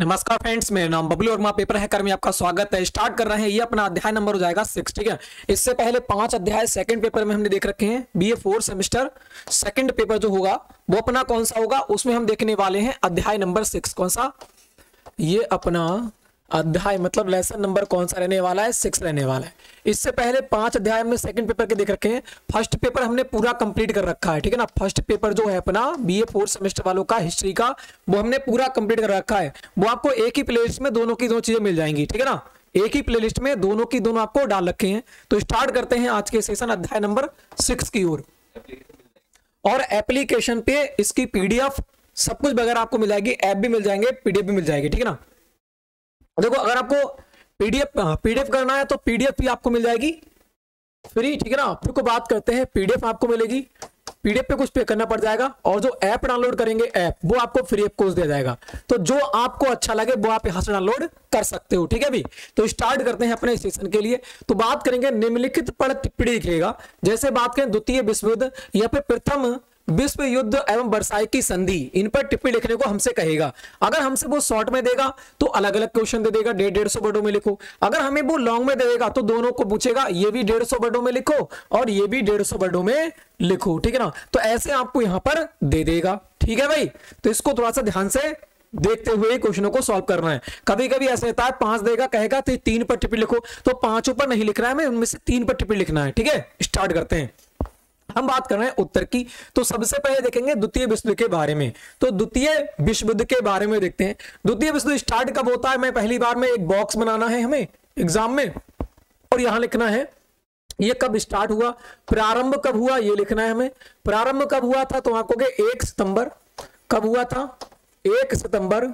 नमस्कार फ्रेंड्स, मेरा नाम बबलू वर्मा, पेपर हैकर में आपका स्वागत है। स्टार्ट कर रहे हैं, ये अपना अध्याय नंबर हो जाएगा सिक्स ठीक है? इससे पहले पाँच अध्याय सेकंड पेपर में हमने देख रखे हैं BA four semester second paper जो होगा, वो अपना कौन सा होगा? उसमें हम देखने वाले हैं अध्याय नंबर सिक्स कौन सा? ये अपना अध्याय मतलब लेसन नंबर कौन सा रहने वाला है? सिक्स रहने वाला है। इससे पहले पाँच अध्याय हमने सेकंड पेपर के देख रखे हैं। फ़र्स्ट पेपर हमने पूरा कंप्लीट कर रखा है, ठीक है ना? फ़र्स्ट पेपर जो है अपना बीए फोर्थ सेमेस्टर वालों का हिस्ट्री का, वो हमने पूरा कंप्लीट कर रखा है। वो आपको एक ही प्लेलिस्ट में दोनों की दोनों चीज़ें मिल जाएँगी, ठीक है ना? एक ही प्लेलिस्ट में दोनों की दोनों आपको डाल रखे हैं। तो स्टार्ट करते हैं आज के सेशन अध्याय नंबर सिक्स की ओर। और एप्लीकेशन पे इसकी पीडीएफ सब कुछ वगैरह आपको मिल जाएगी ऐप भी मिल जाएँगे पीडीएफ भी मिल जाएगी, ठीक है ना? देखो, अगर आपको पीडीएफ पीडीएफ करना है तो पीडीएफ भी आपको मिल जाएगी। फ्री ठीक है ना? फिर को बात करते हैं पीडीएफ आपको मिलेगी। पीडीएफ पे कुछ पे करना पड़ जाएगा और जो ऐप डाउनलोड करेंगे ऐप वो आपको फ्री ऑफ़ कोर्स दिया जाएगा। तो जो आपको अच्छा लगे, वो आप यहाँ से डाउनलोड कर सकते हो, ठीक है भी तो स्टार्ट करते हैं अपने स्टेशन के लिए। तो बात करेंगे निम्नलिखित पर टिप्पणी लिखेगा जैसे बात करें द्वितीय विश्व युद्ध या फिर प्रथम विश्व युद्ध एवं बरसाई की संधि, इन पर टिप्पणी लिखने को हमसे कहेगा। अगर हमसे वो शॉर्ट में देगा तो अलग अलग क्वेश्चन दे देगा, डेढ़ डेढ़ सौ वर्डों में लिखो। अगर हमें वो लॉन्ग में देगा तो दोनों को पूछेगा, ये भी डेढ़ सौ वर्डों में लिखो, और ये भी डेढ़ सौ वर्डों में लिखो, ठीक है ना? तो ऐसे आपको यहाँ पर दे देगा, ठीक है भाई? तो इसको थोड़ा सा ध्यान से देखते हुए क्वेश्चनों को सॉल्व करना है। कभी कभी ऐसा होता है, पाँच देगा, कहेगा तो तीन पर टिप्पणी लिखो तो पाँचों पर नहीं लिख रहा है मैं उनमें से तीन पर टिप्पणी लिखना है, ठीक है? स्टार्ट करते हैं। हम बात कर रहे हैं उत्तर की। तो सबसे पहले देखेंगे द्वितीय विश्व के बारे में। तो द्वितीय विश्व युद्ध के बारे में देखते हैं। द्वितीय विश्व स्टार्ट कब होता है? मैं पहली बार में एक बॉक्स बनाना है हमें एग्ज़ाम में। और यहाँ लिखना है, ये कब स्टार्ट हुआ? प्रारंभ कब हुआ? ये लिखना है हमें। प्रारंभ कब हुआ था? तो आपको एक सितंबर। कब हुआ था? एक सितंबर।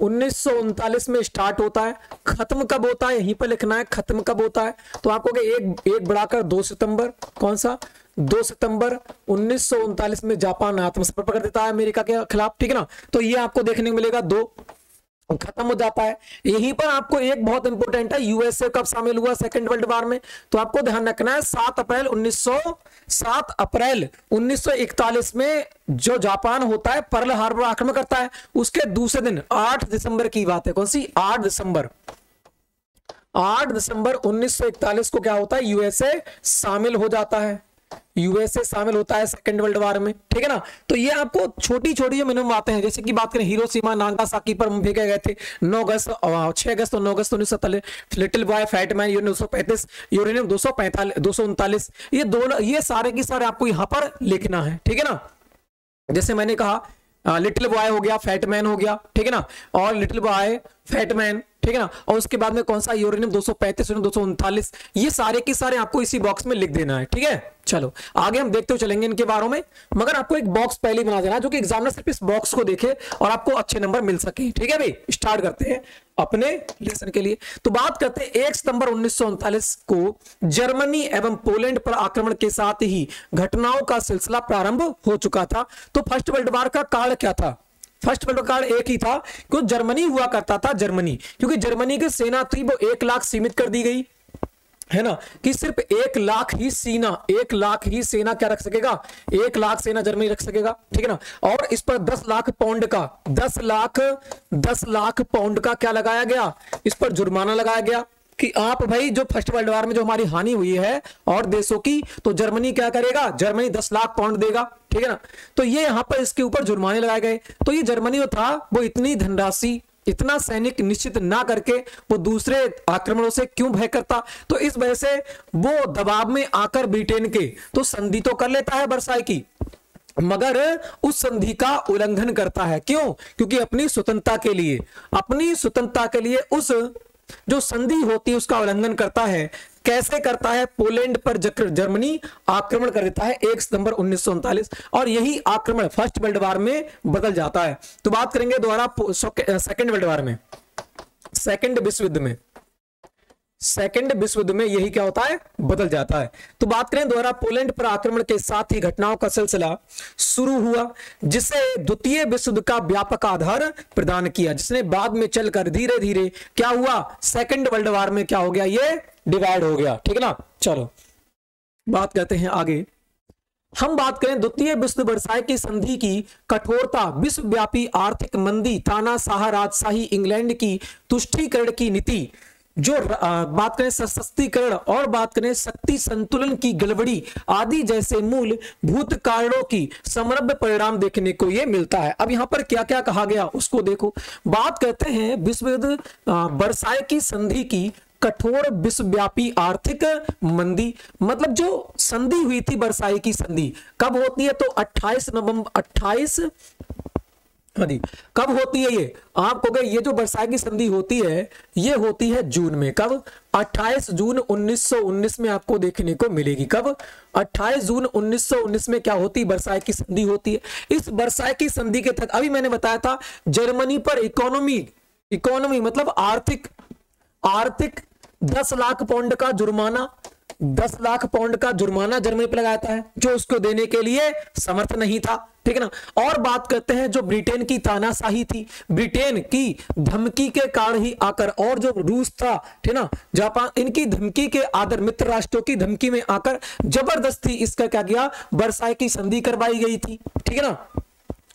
उन्नीस सौ उनतालीस में स्टार्ट होता है। खत्म कब होता है? यहीं पर लिखना है, खत्म कब होता है? तो आपको एक एक बढ़ाकर दो सितंबर। कौन सा? दो सितंबर उन्नीस सौ उनतालीस में जापान आत्मसमर्पण कर देता है अमेरिका के खिलाफ, ठीक है ना? तो ये आपको देखने को मिलेगा, दो खत्म हो जाता है। यहीं पर आपको एक बहुत इंपॉर्टेंट है यूएसए कब शामिल हुआ सेकेंड वर्ल्ड वार में? तो आपको ध्यान रखना है, सात अप्रैल 1900 सात अप्रैल 1941 में जो जापान होता है पर्ल हार्बर आक्रमण करता है। उसके दूसरे दिन 8 दिसंबर की बात है। कौन सी? 8 दिसंबर। 8 दिसंबर 1941 को क्या होता है? यूएसए शामिल हो जाता है। यूएसए शामिल होता है सेकेंड वर्ल्ड वार में, ठीक है ना? तो ये आपको छोटी छोटी जो मिनिमम बातें हैं, जैसे कि बात करें हीरो सीमा नागासाकी पर भेजे गए थे नौ अगस्त छह अगस्त नौ अगस्त उन्नीस सौ लिटिल बॉय फैटमैन यूरेनियम दो सौ पैंतीस यूरेनियम दो सौ पैंतालीस, दो सौ उनतालीस, ये दोनों, ये सारे की सारे आपको यहाँ पर लिखना है, ठीक है ना? जैसे मैंने कहा लिटिल बॉय हो गया फैटमैन हो गया, ठीक है ना? और लिटिल बॉय फैटमैन ठीक है ना? और उसके बाद में कौन सा यूरेनियम दो सौ पैंतीस दो सौ उनतालीस, ये सारे के सारे आपको इसी बॉक्स में लिख देना है, ठीक है? चलो, आगे हम देखते हुए चलेंगे इनके बारों में, मगर आपको एक बॉक्स पहले बना देना जो कि एग्जामिनर सिर्फ़ इस बॉक्स को देखे और आपको अच्छे नंबर मिल सके, ठीक है भाई? स्टार्ट करते हैं अपने लेसन के लिए। तो बात करते हैं एक सितंबर उन्नीस सौ उनतालीस को जर्मनी एवं पोलैंड पर आक्रमण के साथ ही घटनाओं का सिलसिला प्रारंभ हो चुका था। तो फ़र्स्ट वर्ल्ड वार का काल क्या था? फ़र्स्ट वर्ल्ड कार्ड एक ही था क्योंकि जर्मनी हुआ करता था? जर्मनी। क्योंकि जर्मनी की सेना थी वो एक लाख सीमित कर दी गई, है ना? कि सिर्फ़ एक लाख ही सेना, एक लाख ही सेना क्या रख सकेगा? एक लाख सेना जर्मनी रख सकेगा, ठीक है ना? और इस पर दस लाख पाउंड का, दस लाख दस लाख पाउंड का क्या लगाया गया? इस पर जुर्माना लगाया गया। कि आप भाई जो फ़र्स्ट वर्ल्ड वार में जो हमारी हानि हुई है और देशों की तो जर्मनी क्या करेगा? जर्मनी दस लाख पाउंड देगा, ठीक है ना? तो ये यहाँ पर इसके ऊपर जुर्माने लगाए गए। तो ये जर्मनी जो था, वो इतनी धनराशि, इतना सैनिक निश्चित ना करके वो दूसरे आक्रमणों से क्यों भय करता? तो इस वजह से वो दबाव में आकर ब्रिटेन के तो संधि तो कर लेता है बरसाई की, मगर उस संधि का उल्लंघन करता है। क्यों? क्योंकि अपनी स्वतंत्रता के लिए, अपनी स्वतंत्रता के लिए उस जो संधि होती है, उसका उल्लंघन करता है। कैसे करता है? पोलैंड पर जर्मनी आक्रमण कर देता है, एक सितंबर उन्नीस सौ उनतालीस। और यही आक्रमण फ़र्स्ट वर्ल्ड वार में बदल जाता है। तो बात करेंगे दोबारा सेकेंड वर्ल्ड वार में। सेकेंड विश्व युद्ध में। सेकेंड विश्व युद्ध में यही क्या होता है? बदल जाता है। तो बात करें द्वारा पोलैंड पर आक्रमण के साथ ही घटनाओं का सिलसिला शुरू हुआ जिसे द्वितीय विश्व युद्ध का व्यापक आधार प्रदान किया, जिसने बाद में चलकर धीरे धीरे क्या हुआ? सेकेंड वर्ल्ड वार में क्या हो गया? ये डिवाइड हो गया। ठीक है ना? चलो, बात करते हैं आगे। हम बात करें द्वितीय विश्व वर्षाय की संधि की कठोरता, विश्वव्यापी आर्थिक मंदी, तानाशाह राजशाही इंग्लैंड की तुष्टीकरण की नीति। जो बात करें सशक्तिकरण और बात करें शक्ति संतुलन की गड़बड़ी आदि जैसे मूल भूत कारणों की समरभ परिणाम देखने को यह मिलता है। अब यहाँ पर क्या क्या कहा गया उसको देखो। बात करते हैं विश्व वर्षाय की संधि की कठोर विश्वव्यापी आर्थिक मंदी। मतलब जो संधि हुई थी बरसाई की संधि, कब होती है तो 28 नवंबर 28 हाँ जी। कब होती है ये? आप कहोगे ये जो बरसाई की संधि होती है, ये होती है जून में। कब? 28 जून 1919 में आपको देखने को मिलेगी। कब? 28 जून 1919 में क्या होती बरसाई की संधि होती है। इस बरसाई की संधि के तहत, अभी मैंने बताया था, जर्मनी पर इकोनॉमी इकोनॉमी मतलब आर्थिक आर्थिक दस लाख पौंड का जुर्माना दस लाख पाउंड का जुर्माना जर्मनी पर लगाता है, जो उसको देने के लिए समर्थ नहीं था, ठीक है ना? और बात करते हैं जो ब्रिटेन की तानाशाही थी। ब्रिटेन की धमकी के कारण ही आकर, और जो रूस था, ठीक ना? जापान, इनकी धमकी के आदर, मित्र राष्ट्रों की धमकी में आकर ज़बरदस्ती इसका क्या किया? बरसाई की संधि करवाई गई थी, ठीक है ना?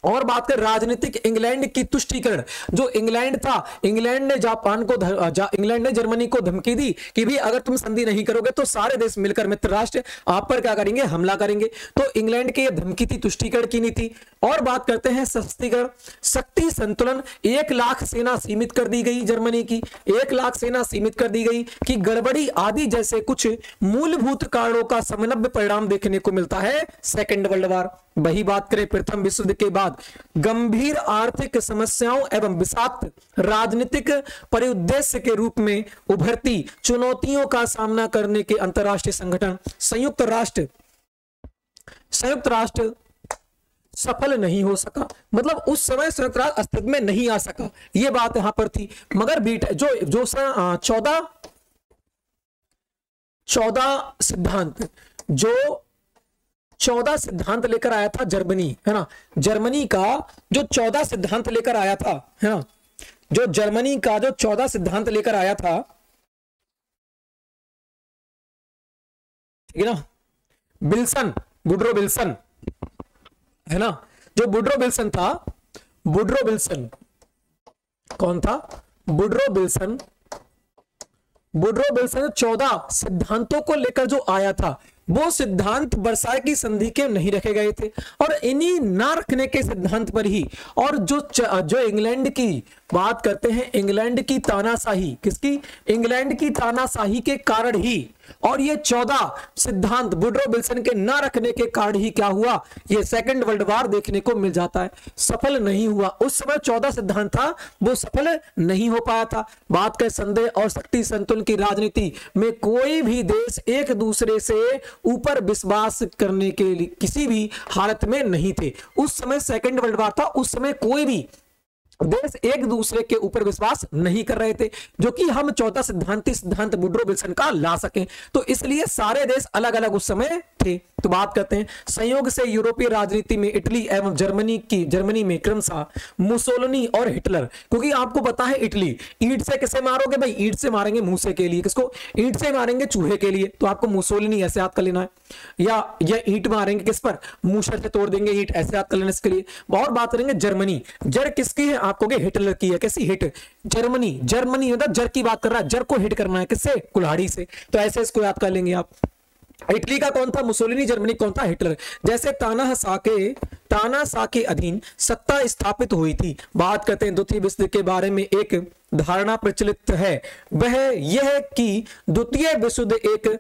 और बात कर राजनीतिक इंग्लैंड की तुष्टिकरण जो इंग्लैंड था इंग्लैंड ने जापान को जा, इंग्लैंड ने जर्मनी को धमकी दी कि भी अगर तुम संधि नहीं करोगे तो सारे देश मिलकर मित्र राष्ट्र आप पर क्या करेंगे? हमला करेंगे। तो इंग्लैंड की यह धमकी थी तुष्टिकरण की नीति और बात करते हैं सस्तीकरण शक्ति संतुलन एक लाख सेना सीमित कर दी गई जर्मनी की। एक लाख सेना सीमित कर दी गई कि गड़बड़ी आदि जैसे कुछ मूलभूत कारणों का समनव्य परिणाम देखने को मिलता है सेकेंड वर्ल्ड वार। वही बात करें प्रथम विश्व युद्ध के बाद। गंभीर आर्थिक समस्याओं एवं विषाक्त राजनीतिक परिउद्देश्य के रूप में उभरती चुनौतियों का सामना करने के अंतरराष्ट्रीय संगठन संयुक्त राष्ट्र संयुक्त राष्ट्र सफल नहीं हो सका। मतलब उस समय संयुक्त राष्ट्र अस्तित्व में नहीं आ सका। यह बात यहाँ पर थी। मगर बीट जो जो चौदह चौदह सिद्धांत, जो चौदह सिद्धांत लेकर आया था जर्मनी, है ना? जर्मनी का जो चौदह सिद्धांत लेकर आया था, है ना? जो जर्मनी का जो चौदह सिद्धांत लेकर आया था, ठीक है ना? बिल्सन बुड्रो बिल्सन, है ना? जो बुड्रो बिल्सन था बुड्रो बिल्सन, कौन था? बुड्रो बिल्सन बुड्रो बिल्सन चौदह सिद्धांतों को लेकर जो आया था वो सिद्धांत बरसाए की संधि के नहीं रखे गए थे। और इन्हीं ना रखने के सिद्धांत पर ही, और जो जो इंग्लैंड की बात करते हैं, इंग्लैंड की तानाशाही, किसकी? इंग्लैंड की तानाशाही के कारण ही और ये चौदह सिद्धांत बुड्रो बिल्सन के ना रखने के कारण ही क्या हुआ? ये सेकंड वर्ल्ड वार देखने को मिल जाता है। सफल नहीं हुआ। उस समय चौदह सिद्धांत था, वो सफल नहीं हो पाया था। बात कर संदेह और शक्ति संतुलन की राजनीति में कोई भी देश एक दूसरे से ऊपर विश्वास करने के लिए किसी भी हालत में नहीं थे। उस समय सेकेंड वर्ल्ड वार था। उस समय कोई भी देश एक दूसरे के ऊपर विश्वास नहीं कर रहे थे, जो कि हम चौथा सिद्धांति, सिद्धांत बुड्रो विल्सन का ला सकें। तो इसलिए सारे देश अलग अलग उस समय थे। तो बात करते हैं, संयोग से यूरोपीय राजनीति में इटली एवं जर्मनी की, जर्मनी में क्रमशः मुसोलनी और हिटलर। क्योंकि आपको पता है इटली, ईट से किसे मारोगे भाई? ईट से मारेंगे मूसे के लिए। किसको? ईट से मारेंगे चूहे के लिए। तो आपको मुसोलनी ऐसे याद कर लेना है। या, ये ईट मारेंगे किस पर? मूसर से तोड़ देंगे ईट, ऐसे याद कर लेना इसके लिए। और बात करेंगे जर्मनी। जड़ किसकी है? आप कहोगे हिटलर की है, कैसी हिट जर्मनी जर्मनी मतलब जर की बात कर रहा है, जर को हिट करना है, किससे? कुल्हाड़ी से। तो ऐसे इसको याद कर लेंगे आप। इटली का कौन था? मुसोलिनी, जर्मनी कौन था? हिटलर। जैसे ताना साके ताना सा के अधीन सत्ता स्थापित हुई थी। बात करते हैं द्वितीय विश्व के बारे में। एक धारणा प्रचलित है। वह यह कि द्वितीय विश्व एक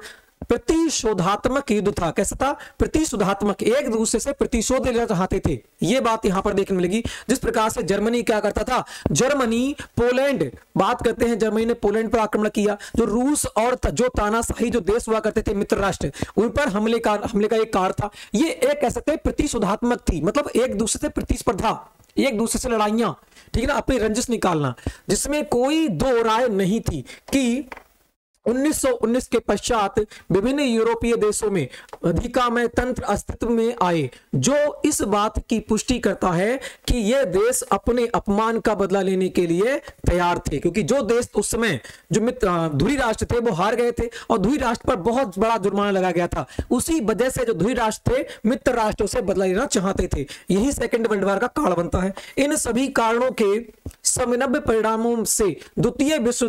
प्रतिशोधात्मक युद्ध था। कैसा था? प्रतिशोधात्मक। एक दूसरे से प्रतिशोध लेना चाहते थे। ये बात यहाँ पर देखने मिलेगी। जिस प्रकार से जर्मनी क्या करता था? जर्मनी, पोलैंड, बात करते हैं जर्मनी ने पोलैंड पर आक्रमण किया। जो रूस और जो तानाशाही जो देश हुआ करते थे मित्र राष्ट्र उन पर हमले का हमले का एक कार था। ये एक कह सकते प्रतिशोधात्मक थी। मतलब एक दूसरे से प्रतिस्पर्धा, एक दूसरे से लड़ाइयाँ। ठीक है ना? अपनी रंजिश निकालना। जिसमें कोई दो राय नहीं थी कि 1919 के पश्चात विभिन्न यूरोपीय देशों में अधिकामय तंत्र अस्तित्व में आए, जो इस बात की पुष्टि करता है कि ये देश अपने अपमान का बदला लेने के लिए तैयार थे। क्योंकि जो देश उस समय जो मित्र धुरी राष्ट्र थे, वो हार गए थे और धुरी राष्ट्र पर बहुत बड़ा जुर्माना लगा गया था। उसी वजह से जो धुरी राष्ट्र थे, मित्र राष्ट्रों से बदला लेना चाहते थे। यही सेकेंड वर्ल्ड वार का कारण बनता है। इन सभी कारणों के समनव्य परिणामों से द्वितीय विश्व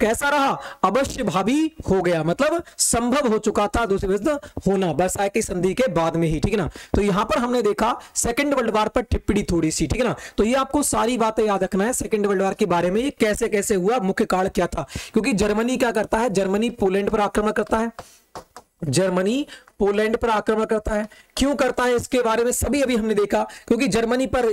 कैसा रहा? अवश्य भावी हो गया। मतलब संभव हो चुका था दूसरे विश्व होना। वर्षाय की संधि के बाद में ही, ठीक है ना? तो यहाँ पर हमने देखा सेकंड वर्ल्ड वार पर टिप्पणी थोड़ी सी ठीक है ना? तो ये आपको सारी बातें याद रखना है सेकंड वर्ल्ड वार के बारे में, ये कैसे कैसे हुआ, मुख्य कारण क्या था? क्योंकि जर्मनी क्या करता है? जर्मनी पोलैंड पर आक्रमण करता है। जर्मनी पोलैंड पर आक्रमण करता है। क्यों करता है? इसके बारे में सभी अभी हमने देखा, क्योंकि जर्मनी पर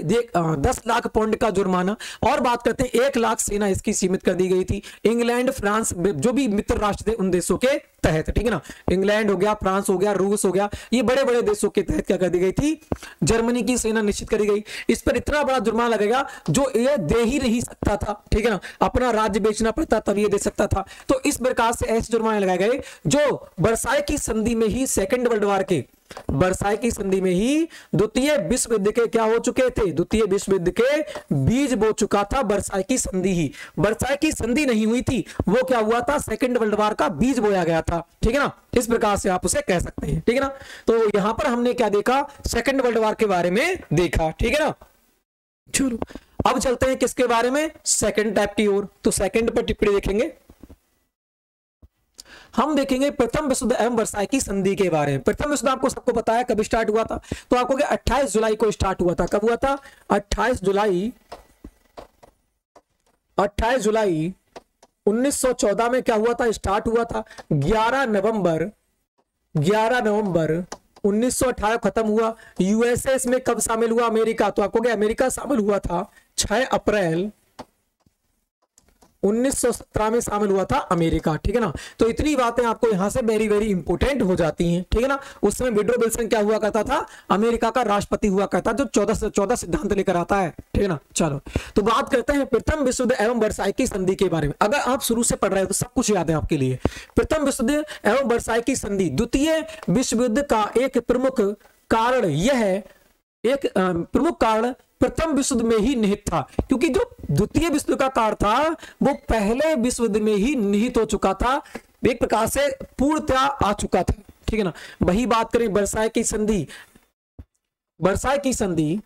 दस लाख पौंड का जुर्माना। और बात करते हैं, एक लाख सेना इसकी सीमित कर दी गई थी। इंग्लैंड, फ्रांस जो भी मित्र राष्ट्र थे, उन देशों के तहत, ठीक है ना? इंग्लैंड हो गया, फ्रांस हो गया, रूस हो गया, ये बड़े बड़े देशों के तहत क्या कर दी गई थी? जर्मनी की सेना निश्चित करी गई। इस पर इतना बड़ा जुर्माना लगेगा, जो ये दे ही नहीं सकता था, ठीक है ना? अपना राज्य बेचना पड़ता तब ये दे सकता था। तो इस प्रकार से ऐसे जुर्माने लगाए गए, जो बरसाए की संधि में ही सेकंड वर्ल्ड वार के बरसाई की संधि में ही द्वितीय विश्व युद्ध के क्या हो चुके थे? द्वितीय विश्व युद्ध के बीज बो चुका था बरसाई की संधि ही। बरसाई की संधि नहीं हुई थी, वो क्या हुआ था? सेकंड वर्ल्ड वार का बीज बोया गया था। ठीक है ना? इस प्रकार से आप उसे कह सकते हैं। ठीक है ना? तो यहाँ पर हमने क्या देखा? सेकंड वर्ल्ड वार के बारे में देखा। ठीक है ना? चलो, अब चलते हैं किसके बारे में? सेकंड टाइप की ओर। तो सेकंड पर टिप्पणी देखेंगे। हम देखेंगे प्रथम विश्व एवं वर्षाई की संधि के बारे में। प्रथम विश्व आपको सबको है कब स्टार्ट हुआ था? तो आपको क्या 28 जुलाई को स्टार्ट हुआ था? कब हुआ था? 28 जुलाई 28 जुलाई 1914 में क्या हुआ था? स्टार्ट हुआ था। 11 नवंबर 11 नवंबर 1918 खत्म हुआ। यूएसएस में कब शामिल हुआ? अमेरिका। तो आपको क्या अमेरिका शामिल हुआ था? 6 अप्रैल 1917 में शामिल हुआ था अमेरिका, ठीक है ना? तो इतनी बातें आपको यहाँ से वेरी वेरी इंपोर्टेंट हो जाती हैं, ठीक है ना? उस समय विड्रो विल्सन क्या हुआ करता था? अमेरिका का राष्ट्रपति हुआ करता, जो चौदह चौदह सिद्धांत लेकर आता है, ठीक है ना? चलो तो बात करते हैं प्रथम विश्व एवं वर्षाई की संधि के बारे में। अगर आप शुरू से पढ़ रहे हो तो सब कुछ याद है आपके लिए। प्रथम विश्व एवं वर्षाई की संधि, द्वितीय विश्व युद्ध का एक प्रमुख कारण यह है, एक प्रमुख कारण प्रथम विश्व में ही निहित था, क्योंकि जो द्वितीय विश्व का कार था, वो पहले विश्व में ही निहित हो चुका था। एक प्रकार से पूर्णतया आ चुका था, ठीक है ना? वही बात करें बरसाए की संधि। बरसाए की संधि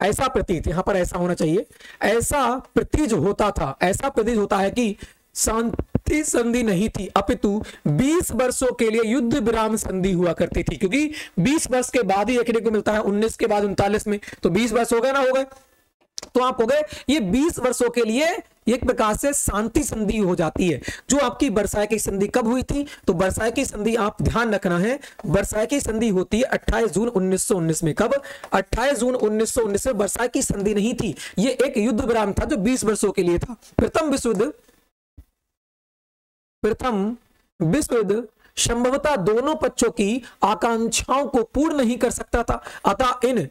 ऐसा प्रतीत, यहाँ पर ऐसा होना चाहिए। ऐसा प्रतीज होता था, ऐसा प्रतीत होता है कि शांति संधि नहीं थी। अपितु 20 वर्षों के लिए युद्ध विराम संधि हुआ करती थी, क्योंकि 20 वर्ष के बाद ही देखने को मिलता है 19 के बाद उनतालीस में। तो 20 वर्ष हो गए ना, हो गए। तो आप हो गए, ये 20 वर्षों के लिए एक प्रकार से शांति संधि हो जाती है। जो आपकी बरसाए की संधि कब हुई थी तो बरसाए की संधि आप ध्यान रखना है। बरसाए की संधि होती है 28 जून 1919 में। कब? 28 जून 1919 में बरसाए की संधि नहीं थी। ये एक युद्ध विराम था जो 20 वर्षों के लिए था। प्रथम विश्व युद्ध प्रथम विश्व युद्ध संभवतः दोनों पक्षों की आकांक्षाओं को पूर्ण नहीं कर सकता था। अतः इन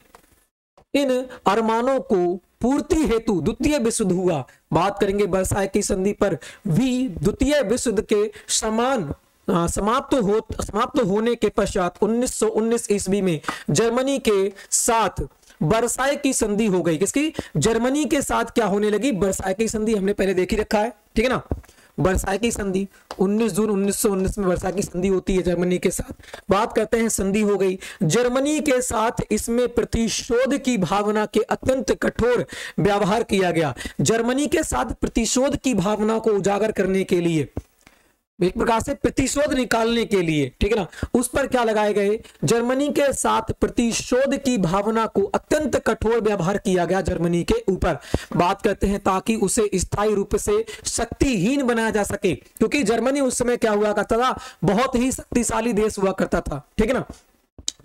इन अरमानों को पूर्ति हेतु द्वितीय विश्व युद्ध हुआ। बात करेंगे बरसाए की संधि पर। भी द्वितीय विश्व युद्ध के समान समाप्त हो, समाप्त होने के पश्चात 1919 ईस्वी में जर्मनी के साथ बरसाए की संधि हो गई। किसकी? जर्मनी के साथ क्या होने लगी? बरसाए की संधि हमने पहले देख ही रखा है। ठीक है ना? वर्षा की संधि 19 जून 1919 में वर्षा की संधि होती है जर्मनी के साथ। बात करते हैं संधि हो गई। जर्मनी के साथ इसमें प्रतिशोध की भावना के अत्यंत कठोर व्यवहार किया गया। जर्मनी के साथ प्रतिशोध की भावना को उजागर करने के लिए एक प्रकार से प्रतिशोध निकालने के लिए, ठीक है ना? उस पर क्या लगाए गए? जर्मनी के साथ प्रतिशोध की भावना को अत्यंत कठोर व्यवहार किया गया जर्मनी के ऊपर। बात करते हैं ताकि उसे स्थायी रूप से शक्तिहीन बनाया जा सके, क्योंकि जर्मनी उस समय क्या हुआ करता था? बहुत ही शक्तिशाली देश हुआ करता था, ठीक है ना?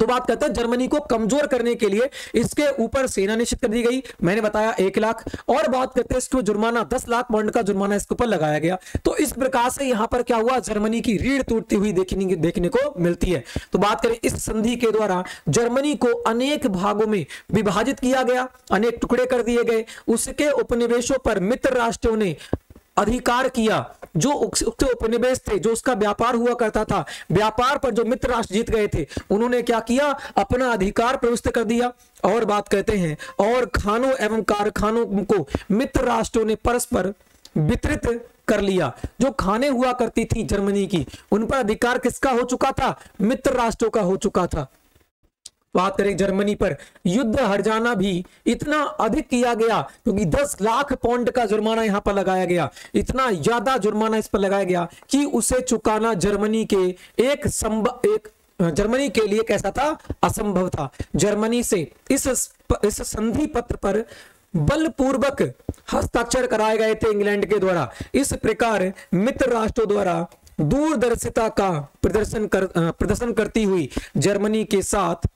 तो बात करते हैं जर्मनी को कमज़ोर करने के लिए। इसके ऊपर सेना निश्चित कर दी गई। मैंने बताया एक लाख। और बात करते हैं इसको जुर्माना। दस लाख पाउंड का जुर्माना इसके ऊपर लगाया गया। तो इस प्रकार से यहाँ पर क्या हुआ? जर्मनी की रीढ़ टूटती हुई देखने देखने को मिलती है। तो बात करें इस संधि के द्वारा जर्मनी को अनेक भागों में विभाजित किया गया। अनेक टुकड़े कर दिए गए। उसके उपनिवेशों पर मित्र राष्ट्रों ने अधिकार किया, जो उसके उपनिवेश थे, जो उसका व्यापार हुआ करता था, व्यापार पर जो मित्र राष्ट्र जीत गए थे, उन्होंने क्या किया? अपना अधिकार प्रविष्ट कर दिया। और बात कहते हैं, और खानों एवं कारखानों को मित्र राष्ट्रों ने परस्पर वितरित कर लिया। जो खाने हुआ करती थी जर्मनी की, उन पर अधिकार किसका हो चुका था? मित्र राष्ट्रों का हो चुका था। बात करें जर्मनी पर, युद्ध हर जाना भी इतना अधिक किया गया क्योंकि 10 लाख पौंड का जुर्माना यहाँ पर लगाया गया। इतना ज़्यादा जुर्माना इस पर लगाया गया कि उसे चुकाना जर्मनी के एक संभव एक, जर्मनी के लिए कैसा था? असंभव था। जर्मनी से इस इस संधि पत्र पर बलपूर्वक हस्ताक्षर कराए गए थे इंग्लैंड के द्वारा। इस प्रकार मित्र राष्ट्रों द्वारा दूरदर्शिता का प्रदर्शन कर, प्रदर्शन करती हुई जर्मनी के साथ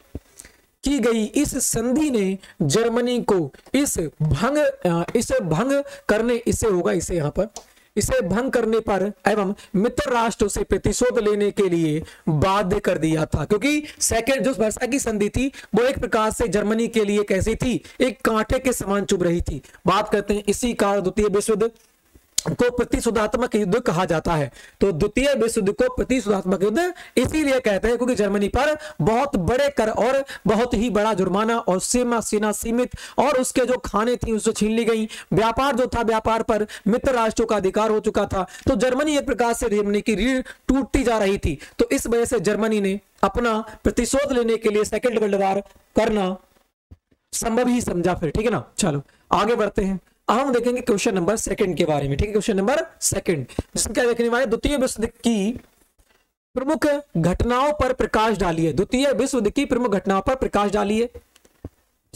की गई। इस संधि ने जर्मनी को इस भंग इसे भंग करने, इसे होगा इसे यहाँ पर, इसे भंग करने पर एवं मित्र राष्ट्र से प्रतिशोध लेने के लिए बाध्य कर दिया था। क्योंकि सेकेंड जो वर्षा की संधि थी, वो एक प्रकार से जर्मनी के लिए कैसी थी? एक कांटे के समान चुभ रही थी। बात करते हैं इसी कारण द्वितीय विश्व युद्ध को प्रतिशोधात्मक युद्ध कहा जाता है। तो द्वितीय विश्व युद्ध को प्रतिशोधात्मक युद्ध इसीलिए कहते हैं क्योंकि जर्मनी पर बहुत बड़े कर और बहुत ही बड़ा जुर्माना और सीमा, सीना सीमित और उसके जो खाने थी उससे छीन ली गई। व्यापार जो था, व्यापार पर मित्र राष्ट्रों का अधिकार हो चुका था। तो जर्मनी एक प्रकार से जर्मनी की रीढ़ टूटती जा रही थी। तो इस वजह से जर्मनी ने अपना प्रतिशोध लेने के लिए सेकेंड वर्ल्ड वार करना संभव ही समझा फिर। ठीक है ना? चलो, आगे बढ़ते हैं। अब हम देखेंगे क्वेश्चन नंबर सेकंड के बारे में, ठीक है? क्वेश्चन नंबर सेकंड जिसमें क्या देखने वाले द्वितीय विश्व की प्रमुख घटनाओं पर प्रकाश डालिए। द्वितीय विश्व की प्रमुख घटनाओं पर प्रकाश डालिए।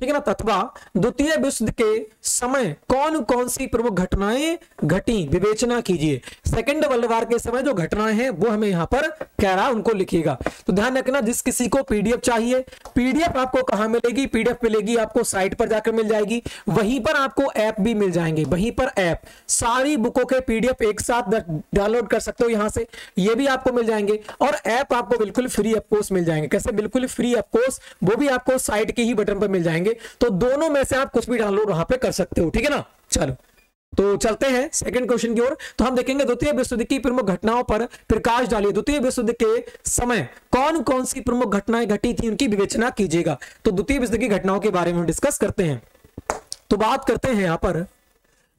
ठीक है ना? तथवा द्वितीय विश्व के समय कौन कौन सी प्रमुख घटनाएँ घटी? विवेचना कीजिए। सेकंड वर्ल्ड वार के समय जो घटनाएँ हैं, वो हमें यहाँ पर कह रहा उनको लिखिएगा। तो ध्यान रखना, जिस किसी को पीडीएफ चाहिए, पीडीएफ आपको कहाँ मिलेगी? पीडीएफ मिलेगी आपको साइट पर जाकर मिल जाएगी। वहीं पर आपको ऐप भी मिल जाएँगे, वहीं पर ऐप। सारी बुकों के पीडीएफ एक साथ डाउनलोड कर सकते हो यहाँ से। ये भी आपको मिल जाएँगे और ऐप आपको बिल्कुल फ्री ऑफकोर्स मिल जाएँगे। कैसे? बिल्कुल फ्री ऑफकोर्स वो भी आपको साइट के ही बटन पर मिल जाएँगे। तो दोनों में से आप कुछ भी डाउनलोड वहाँ पे कर सकते हो, ठीक है ना? चलो तो चलते हैं सेकंड क्वेश्चन की ओर। तो हम देखेंगे, द्वितीय विश्व युद्ध की प्रमुख घटनाओं पर प्रकाश डालिए। द्वितीय विश्व युद्ध के समय कौन कौन सी प्रमुख घटनाएँ घटी थी, उनकी विवेचना कीजिएगा। तो द्वितीय विश्व की घटनाओं के बारे में डिस्कस करते हैं। तो बात करते हैं यहाँ पर।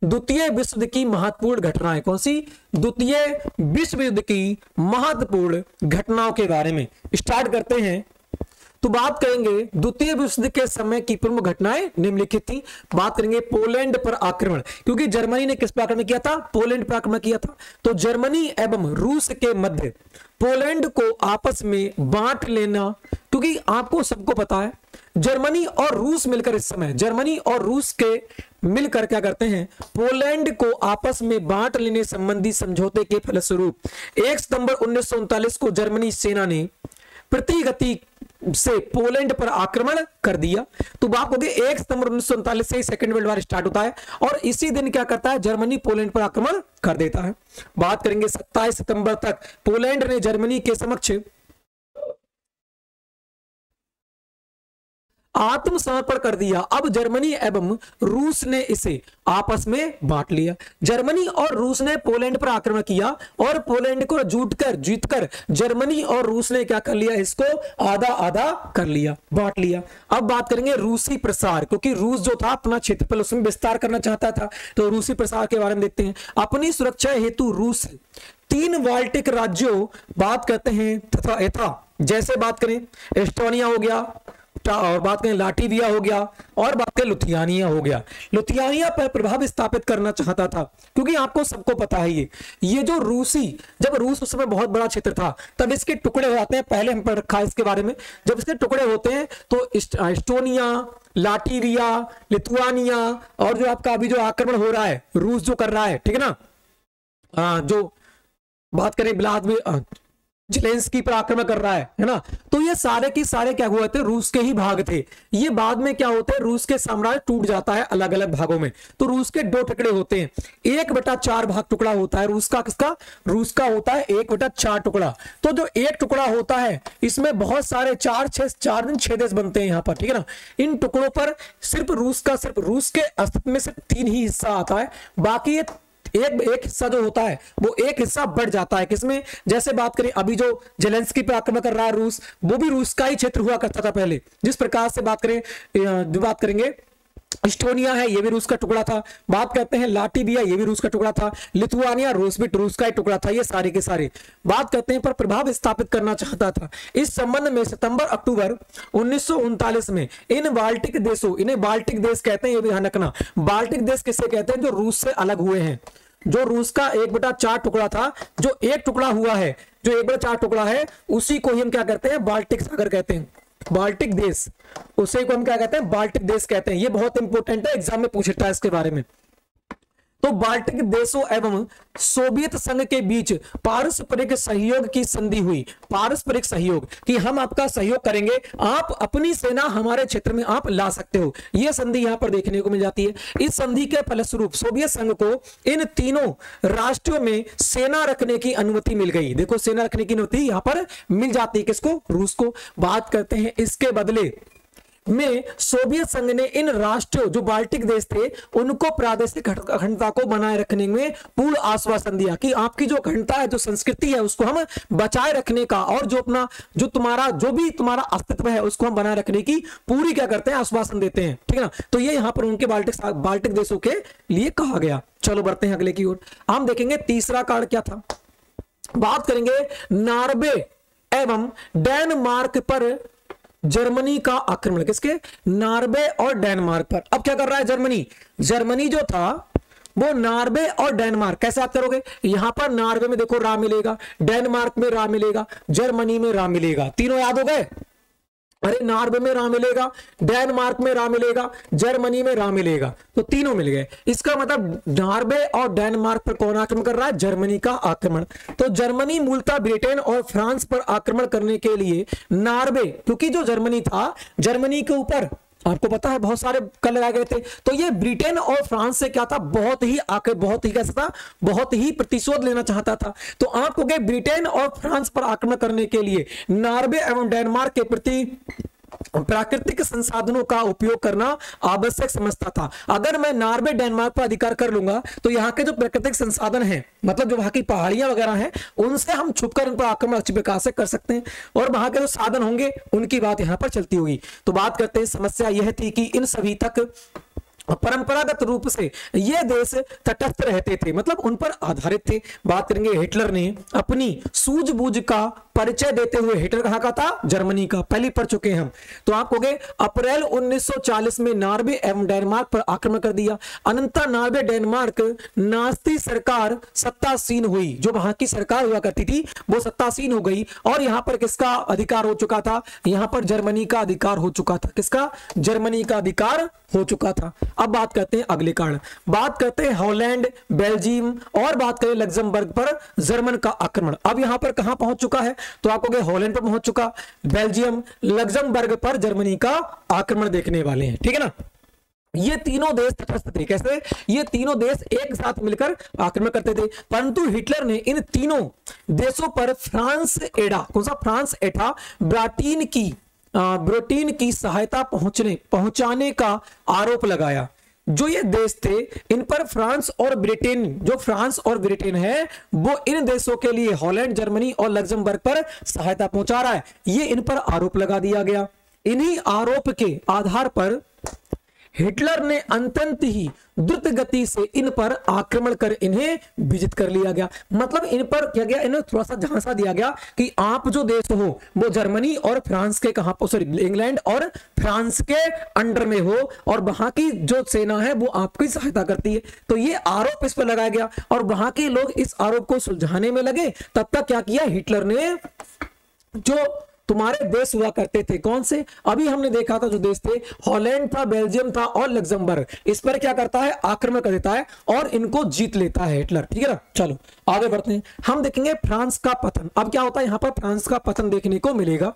द्वितीय विश्व युद्ध की महत्वपूर्ण घटनाएँ कौन सी? द्वितीय विश्व युद्ध की महत्वपूर्ण घटनाओं के बारे में। स्टार्ट करते हैं। तो बात करेंगे द्वितीय विश्व के समय की प्रमुख घटनाएँ, निम्नलिखित थी। बात करेंगे पोलैंड पर आक्रमण, क्योंकि जर्मनी ने किस पर आक्रमण किया था? पोलैंड पर आक्रमण किया था। तो जर्मनी एवं रूस के मध्य पोलैंड को आपस में बांट लेना, क्योंकि आपको सबको पता है, जर्मनी और रूस मिलकर इस समय, जर्मनी और रूस के मिलकर क्या करते हैं? पोलैंड को आपस में बांट लेने संबंधी समझौते के फलस्वरूप, एक सितंबर उन्नीस सौ उनतालीस को जर्मनी सेना ने प्रतिगति से पोलैंड पर आक्रमण कर दिया। तो बात होगी एक सितंबर उन्नीस से सेकेंड वर्ल्ड वार स्टार्ट होता है और इसी दिन क्या करता है, जर्मनी पोलैंड पर आक्रमण कर देता है। बात करेंगे 27 सितंबर तक पोलैंड ने जर्मनी के समक्ष आत्मसमर्पण कर दिया। अब जर्मनी एवं रूस ने इसे आपस में बांट लिया। जर्मनी और रूस ने पोलैंड पर आक्रमण किया और पोलैंड को जूटकर, जीतकर जर्मनी और रूस ने क्या कर लिया? इसको आधा आधा कर लिया, बांट लिया। अब बात करेंगे रूसी प्रसार, क्योंकि रूस जो था, अपना क्षेत्रफल उसमें विस्तार करना चाहता था। तो रूसी प्रसार के बारे में देखते हैं। अपनी सुरक्षा हेतु रूस, तीन बाल्टिक राज्यों, बात करते हैं तथा यथा। जैसे बात करें, एस्टोनिया हो गया और बात करें लाठीविया हो गया, और बात करें, लुथियानिया हो गया। लुथियानिया पर प्रभाव स्थापित करना चाहता था, क्योंकि आपको सबको पता है ये। ये जो रूसी, जब रूस उस समय बहुत बड़ा क्षेत्र था, तब इसके टुकड़े हो जाते हैं, पहले हम पढ़ रखा है इसके बारे में। जब इसके टुकड़े होते हैं तो एस्टोनिया, लाठीरिया, लिथुआनिया, और जो आपका अभी जो आक्रमण हो रहा है, रूस जो कर रहा है, ठीक है ना? जो, बात करें, बिलाद जेलेंस्की पर आक्रमण कर रहा है है ना? तो ये सारे के सारे क्या हुए थे? रूस के ही भाग थे। ये बाद में क्या होते हैं? रूस के साम्राज्य टूट जाता है अलग अलग भागों में। तो रूस के दो टुकड़े होते हैं। एक बटा चार भाग टुकड़ा होता है। रूस का किसका? रूस का होता है एक बटा चार टुकड़ा। तो जो एक टुकड़ा होता है, इसमें बहुत सारे चार, छह, चार दिन छह देश बनते हैं यहाँ पर, ठीक है ना? इन टुकड़ों पर सिर्फ़ रूस का, सिर्फ़ रूस के अस्तित्व में सिर्फ़ तीन ही हिस्सा आता है। बाकी ये एक एक हिस्सा जो होता है, वो एक हिस्सा बढ़ जाता है किसमें? जैसे बात करें, अभी जो जेलेंस्की पर आक्रमण कर रहा है रूस, वो भी रूस का ही क्षेत्र हुआ करता था पहले। जिस प्रकार से बात करें जो बात करेंगे, इस्टोनिया है, ये भी रूस का टुकड़ा था। बात करते हैं, लाटीबिया, ये भी रूस का टुकड़ा था। लिथुआनिया रोसबिट रूस का ही टुकड़ा था, ये सारे के सारे। बात करते हैं, पर प्रभाव स्थापित करना चाहता था। इस संबंध में सितंबर, अक्टूबर उन्नीस सौ उनतालीस में इन बाल्टिक देशों, इन्हें बाल्टिक देश कहते हैं, ये भी ध्यान रखना। बाल्टिक देश किसे कहते हैं, जो रूस से अलग हुए हैं? जो रूस का एक बटा चार टुकड़ा था, जो एक टुकड़ा हुआ है, जो एक बटा चार टुकड़ा है, उसी को ही हम क्या कहते हैं? बाल्टिक सागर कहते हैं। बाल्टिक देश, उसी को हम क्या कहते हैं? बाल्टिक देश कहते हैं। ये बहुत इंपॉर्टेंट है एग्ज़ाम में पूछता है इसके बारे में। तो बाल्टिक देशों एवं सोवियत संघ के बीच पारस्परिक सहयोग की संधि हुई। पारस्परिक सहयोग कि हम आपका सहयोग करेंगे, आप अपनी सेना हमारे क्षेत्र में आप ला सकते हो। यह संधि यहाँ पर देखने को मिल जाती है। इस संधि के फलस्वरूप सोवियत संघ को इन तीनों राष्ट्रों में सेना रखने की अनुमति मिल गई। देखो, सेना रखने की अनुमति यहाँ पर मिल जाती है किसको? रूस को। बात करते हैं इसके बदले में सोवियत संघ ने इन राष्ट्रों, जो बाल्टिक देश थे, उनको प्रादेशिक अखंडता को बनाए रखने में पूर्ण आश्वासन दिया कि आपकी जो अखंडता है, जो संस्कृति है, उसको हम बचाए रखने का और जो अपना, जो तुम्हारा, जो भी तुम्हारा अस्तित्व है, उसको हम बनाए रखने की पूरी क्या करते हैं, आश्वासन देते हैं। ठीक है ना? तो ये यहाँ पर उनके बाल्टिक बाल्टिक देशों के लिए कहा गया। चलो बढ़ते हैं अगले की ओर। हम देखेंगे तीसरा कार्ड क्या था। बात करेंगे नार्वे एवं डेनमार्क पर जर्मनी का आक्रमण किसके नार्वे और डेनमार्क पर। अब क्या कर रहा है जर्मनी? जर्मनी जो था, वो नॉर्वे और डेनमार्क, कैसे आप करोगे? यहाँ पर नॉर्वे में देखो रा मिलेगा, डेनमार्क में रा मिलेगा, जर्मनी में रा मिलेगा। तीनों याद हो गए? अरे नॉर्वे में राह मिलेगा, डेनमार्क में रा मिलेगा, जर्मनी में राह मिलेगा। तो तीनों मिल गए। इसका मतलब नॉर्वे और डेनमार्क पर कौन आक्रमण कर रहा है? जर्मनी का आक्रमण। तो जर्मनी मूलतः ब्रिटेन और फ्रांस पर आक्रमण करने के लिए नार्वे, क्योंकि जो जर्मनी था, जर्मनी के ऊपर आपको पता है, बहुत सारे कर लगाए गए थे। तो ये ब्रिटेन और फ्रांस से क्या था? बहुत ही आकर बहुत ही कैसा था? बहुत ही प्रतिशोध लेना चाहता था। तो आपको ब्रिटेन और फ्रांस पर आक्रमण करने के लिए, नॉर्वे एवं डेनमार्क के प्रति प्राकृतिक संसाधनों का उपयोग करना आवश्यक समझता था। अगर मैं नॉर्वे, डेनमार्क पर अधिकार कर लूँगा तो यहाँ के जो प्राकृतिक संसाधन हैं मतलब जो वहाँ की पहाड़ियाँ वगैरह हैं, उनसे हम छुपकर उन पर आक्रमण अच्छी प्रकार से कर सकते हैं और वहाँ के जो साधन होंगे, उनकी बात यहाँ पर चलती होगी। तो बात करते हैं, समस्या यह थी कि इन सभी तक परंपरागत रूप से ये देश तटस्थ रहते थे। मतलब उन पर आधारित थे। बात करेंगे हिटलर ने अपनी सूझबूझ का परिचय देते हुए हिटलर कहा का था? जर्मनी का। पहली पढ़ चुके हम। तो आप कहोगे, अप्रैल 1940 में नार्वे एवं डेनमार्क पर आक्रमण कर दिया। अनंतर नार्वे, डेनमार्क नास्ती सरकार सत्तासीन हुई। जो वहाँ की सरकार हुआ करती थी, वो सत्तासीन हो गई। और यहाँ पर किसका अधिकार हो चुका था? यहाँ पर जर्मनी का अधिकार हो चुका था। किसका? जर्मनी का अधिकार हो चुका था। अब बात करते हैं अगले कारण बात करते हैं हॉलैंड, बेल्जियम और बात करें लग्जमबर्ग पर जर्मन का आक्रमण। अब यहाँ पर कहाँ पहुँच चुका है? तो आपको हॉलैंड पर पहुँच चुका? बेल्जियम, लग्जमबर्ग पर जर्मनी का आक्रमण देखने वाले हैं। ठीक है ना? ये तीनों देश तटस्थ थे। कैसे? ये तीनों देश एक साथ मिलकर आक्रमण करते थे। परंतु हिटलर ने इन तीनों देशों पर फ्रांस एडा, कौन सा? फ्रांस एठा ब्राटीन की ब्रोटीन की सहायता पहुँचने, पहुँचाने का आरोप लगाया। जो ये देश थे, इन पर फ्रांस और ब्रिटेन, जो फ्रांस और ब्रिटेन है, वो इन देशों के लिए हॉलैंड, जर्मनी और लग्जमबर्ग पर सहायता पहुँचा रहा है। ये इन पर आरोप लगा दिया गया। इन्हीं आरोप के आधार पर हिटलर ने अंतंत ही द्रुत गति से इन पर आक्रमण कर इन्हें विजित कर लिया गया। मतलब इन पर क्या गया? इन्हें थोड़ा सा झांसा दिया गया कि आप जो देश हो, वो जर्मनी और फ्रांस के कहा सॉरी इंग्लैंड और फ्रांस के अंडर में हो और वहाँ की जो सेना है, वो आपकी सहायता करती है। तो ये आरोप इस पर लगाया गया और वहाँ के लोग इस आरोप को सुलझाने में लगे। तब तक क्या किया? हिटलर ने जो तुम्हारे देश हुआ करते थे। कौन से? अभी हमने देखा था जो देश थे, हॉलैंड था, बेल्जियम था और लग्जमबर्ग। इस पर क्या करता है? आक्रमण कर देता है और इनको जीत लेता है हिटलर। ठीक है ना? चलो, आगे बढ़ते हैं। हम देखेंगे फ्रांस का पतन। अब क्या होता है? यहाँ पर फ्रांस का पतन देखने को मिलेगा।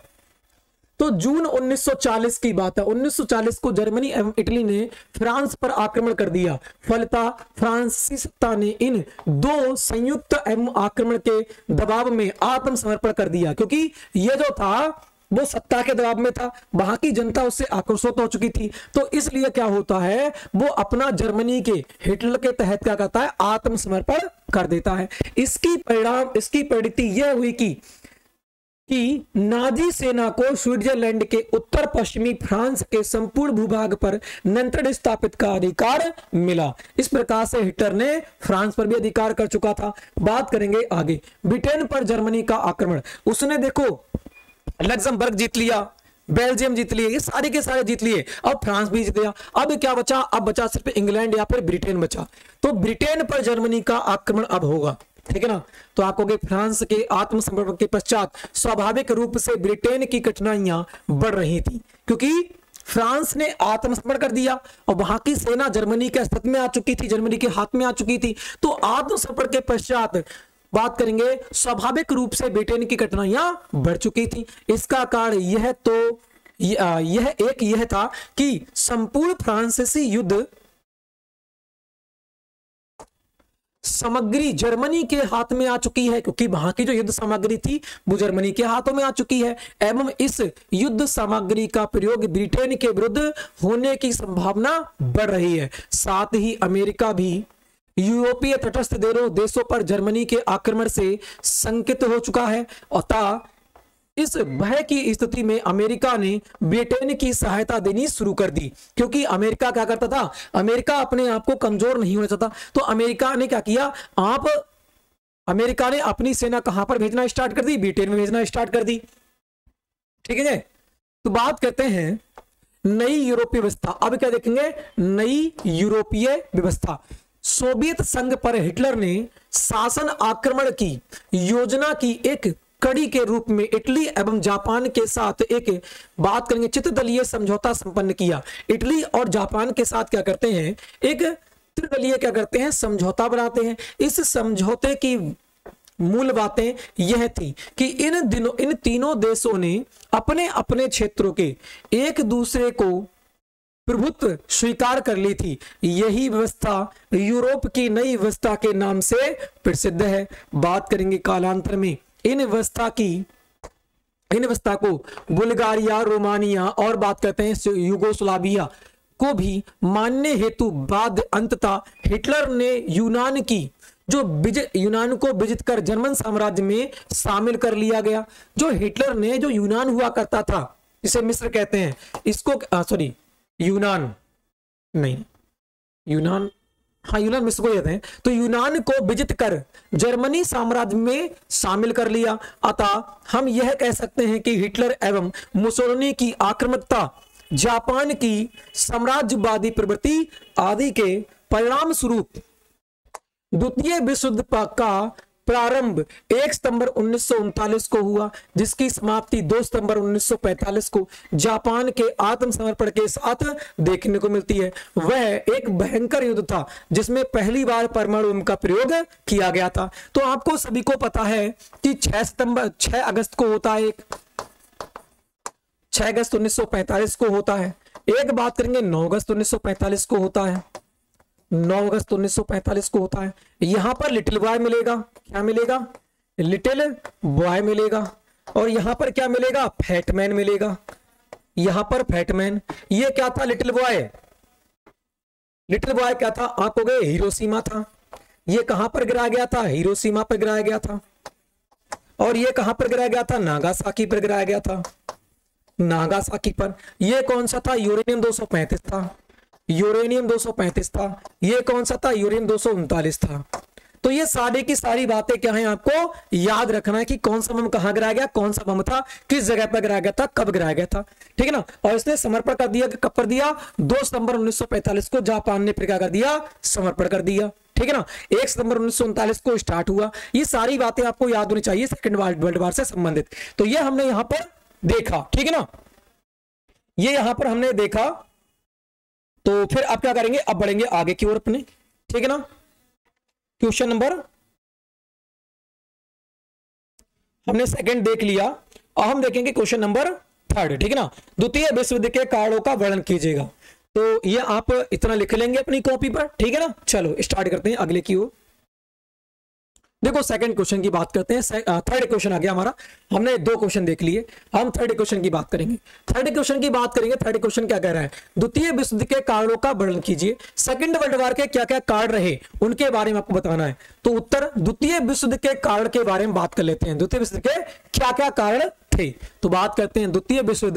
तो जून 1940 की बात है। 1940 को जर्मनी एवं इटली ने फ्रांस पर आक्रमण कर दिया। फलता फ्रांसीसी सत्ता ने इन दो संयुक्त एवं आक्रमण के दबाव में आत्मसमर्पण कर दिया, क्योंकि यह जो था, वो सत्ता के दबाव में था। वहाँ की जनता उससे आक्रोशित हो चुकी थी। तो इसलिए क्या होता है, वो अपना जर्मनी के हिटलर के तहत क्या करता है, आत्मसमर्पण कर देता है। इसकी परिणाम, इसकी परिणति यह हुई कि कि नाजी सेना को स्विट्जरलैंड के उत्तर पश्चिमी फ्रांस के संपूर्ण भूभाग पर नियंत्रण स्थापित का अधिकार मिला। इस प्रकार से हिटलर ने फ्रांस पर भी अधिकार कर चुका था। बात करेंगे आगे। ब्रिटेन पर जर्मनी का आक्रमण। उसने देखो, लग्जमबर्ग जीत लिया, बेल्जियम जीत लिए, ये सारे के सारे जीत लिए। अब फ्रांस भी जीत गया। अब क्या बचा? अब बचा सिर्फ़ इंग्लैंड या फिर ब्रिटेन बचा। तो ब्रिटेन पर जर्मनी का आक्रमण अब होगा। ठीक है ना? तो आप कहोगे, फ्रांस के आत्मसमर्पण के पश्चात स्वाभाविक रूप से ब्रिटेन की कठिनाइयाँ बढ़ रही थी, क्योंकि फ्रांस ने आत्मसमर्पण कर दिया और वहाँ की सेना जर्मनी के अस्तित्व में आ चुकी थी, जर्मनी के हाथ में आ चुकी थी। तो आत्मसमर्पण के पश्चात बात करेंगे, स्वाभाविक रूप से ब्रिटेन की कठिनाइयाँ बढ़ चुकी थी। इसका कारण यह तो यह एक यह था कि संपूर्ण फ्रांसीसी युद्ध सामग्री जर्मनी के हाथ में आ चुकी है, क्योंकि वहाँ की जो युद्ध सामग्री थी, वो जर्मनी के हाथों में आ चुकी है। एवं इस युद्ध सामग्री का प्रयोग ब्रिटेन के विरुद्ध होने की संभावना बढ़ रही है। साथ ही अमेरिका भी यूरोपीय तटस्थ देशों पर जर्मनी के आक्रमण से संकित हो चुका है। और इस भय की स्थिति में अमेरिका ने ब्रिटेन की सहायता देनी शुरू कर दी। क्योंकि अमेरिका क्या करता था? अमेरिका अपने आप को कमज़ोर नहीं होना चाहता। तो अमेरिका ने क्या किया? आप अमेरिका ने अपनी सेना कहाँ पर भेजना स्टार्ट कर दी? ब्रिटेन में भेजना स्टार्ट कर दी। ठीक है तो बात करते हैं नई यूरोपीय व्यवस्था। अब क्या देखेंगे? नई यूरोपीय व्यवस्था। सोवियत संघ पर हिटलर ने शासन आक्रमण की, योजना की एक कड़ी के रूप में इटली एवं जापान के साथ एक बात करेंगे, चित्रदलीय समझौता संपन्न किया। इटली और जापान के साथ क्या करते हैं? एक त्रिदलीय क्या करते हैं? समझौता बनाते हैं। इस समझौते की मूल बातें यह थी कि इन दिनों, इन तीनों देशों ने अपने अपने क्षेत्रों के एक दूसरे को प्रभुत्व स्वीकार कर ली थी। यही व्यवस्था यूरोप की नई व्यवस्था के नाम से प्रसिद्ध है। बात करेंगे कालांतर में। इन व्यवस्था की, इन व्यवस्था को बुल्गारिया, रोमानिया और बात करते हैं युगोस्लाविया को भी मानने हेतु बाद अंततः हिटलर ने यूनान की, जो यूनान को विजित कर जर्मन साम्राज्य में शामिल कर लिया गया। जो हिटलर ने, जो यूनान हुआ करता था इसे मिस्र कहते हैं, इसको सॉरी यूनान, नहीं, यूनान हाँ यूनान मिस्र को कहते हैं। तो यूनान को विजित कर जर्मनी साम्राज्य में शामिल कर लिया। अतः हम यह कह सकते हैं कि हिटलर एवं मुसोलिनी की आक्रमकता, जापान की साम्राज्यवादी प्रवृत्ति आदि के परिणाम स्वरूप द्वितीय विश्व युद्ध का प्रारंभ 1 सितंबर उन्नीस सौ उनतालीस को हुआ, जिसकी समाप्ति 2 सितंबर 1945 को जापान के आत्मसमर्पण के साथ देखने को मिलती है। वह एक भयंकर युद्ध था, जिसमें पहली बार परमाणु का प्रयोग किया गया था। तो आपको सभी को पता है कि 6 सितंबर 6 अगस्त को होता है एक। 6 अगस्त 1945 को होता है। एक बात करेंगे 9 अगस्त 1945 को होता है। 9 अगस्त 1945 को होता है। यहाँ पर लिटिल बॉय मिलेगा। क्या मिलेगा? लिटिल बॉय मिलेगा। और यहाँ पर क्या मिलेगा? फैटमैन मिलेगा। यहाँ पर फैटमैन ये क्या था लिटिल बॉय? लिटिल बॉय क्या था? आप हो गए हीरोसीमा था। ये कहाँ पर गिराया गया था? हीरोसीमा पर गिराया गया था। और ये कहाँ पर गिराया गया था? नागासाकी पर गिराया गया था। नागासाकी पर। ये कौन सा था? यूरेनियम 235 था। यूरेनियम 235 था। ये कौन सा था? यूरेनियम दो सौ उनतालीस था। तो ये सारी की सारी बातें क्या है आपको? याद रखना है कि कौन सा बम कहाँ गिराया गया, कौन सा बम था, किस जगह पर गिराया गया था, कब गिराया गया था। ठीक है ना? और इसने समर्पण कर दिया, कब कर दिया? दो सितंबर 1945 को, जापान ने फिर क्या कर दिया, समर्पण कर दिया। ठीक है ना? एक सितंबर उन्नीस सौ उनतालीस को स्टार्ट हुआ। ये सारी बातें आपको याद होनी चाहिए सेकंड वर्ल्ड वार से संबंधित। तो ये हमने यहाँ पर देखा। ठीक है ना? ये यहाँ पर हमने देखा तो फिर आप क्या करेंगे? अब बढ़ेंगे आगे की ओर अपने। ठीक है ना? क्वेश्चन नंबर हमने सेकंड देख लिया। और हम देखेंगे क्वेश्चन नंबर थर्ड ठीक है ना? द्वितीय विश्व युद्ध के कारणों का वर्णन कीजिएगा। तो ये आप इतना लिख लेंगे अपनी कॉपी पर। ठीक है ना? चलो स्टार्ट करते हैं अगले की ओर। देखो सेकंड क्वेश्चन की बात करते हैं। थर्ड क्वेश्चन आ गया हमारा। हमने दो क्वेश्चन देख लिए। हम थर्ड क्वेश्चन की बात करेंगे। थर्ड क्वेश्चन की बात करेंगे। थर्ड क्वेश्चन क्या कह रहा है? द्वितीय विश्व के कारणों का वर्णन कीजिए। सेकंड वर्ल्ड वार के क्या क्या कारण रहे, उनके बारे में आपको बताना है। तो उत्तर, द्वितीय विश्व के कारण के बारे में बात कर लेते हैं। द्वितीय विश्व के क्या क्या कारण थे? तो बात करते हैं। द्वितीय विश्व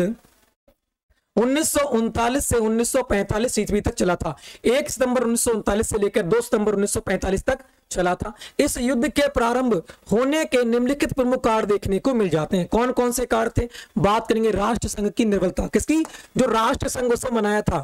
उन्नीस सौ उनतालीस से 1945 ईस्वी तक चला था। एक सितंबर उन्नीस से लेकर दो सितंबर 1945 तक चला था। इस युद्ध के प्रारंभ होने के निम्नलिखित प्रमुख कारण देखने को मिल जाते हैं। कौन कौन से कारण थे? बात करेंगे राष्ट्र संघ की निर्बलता किसकी? जो राष्ट्र संघ उसे मनाया था।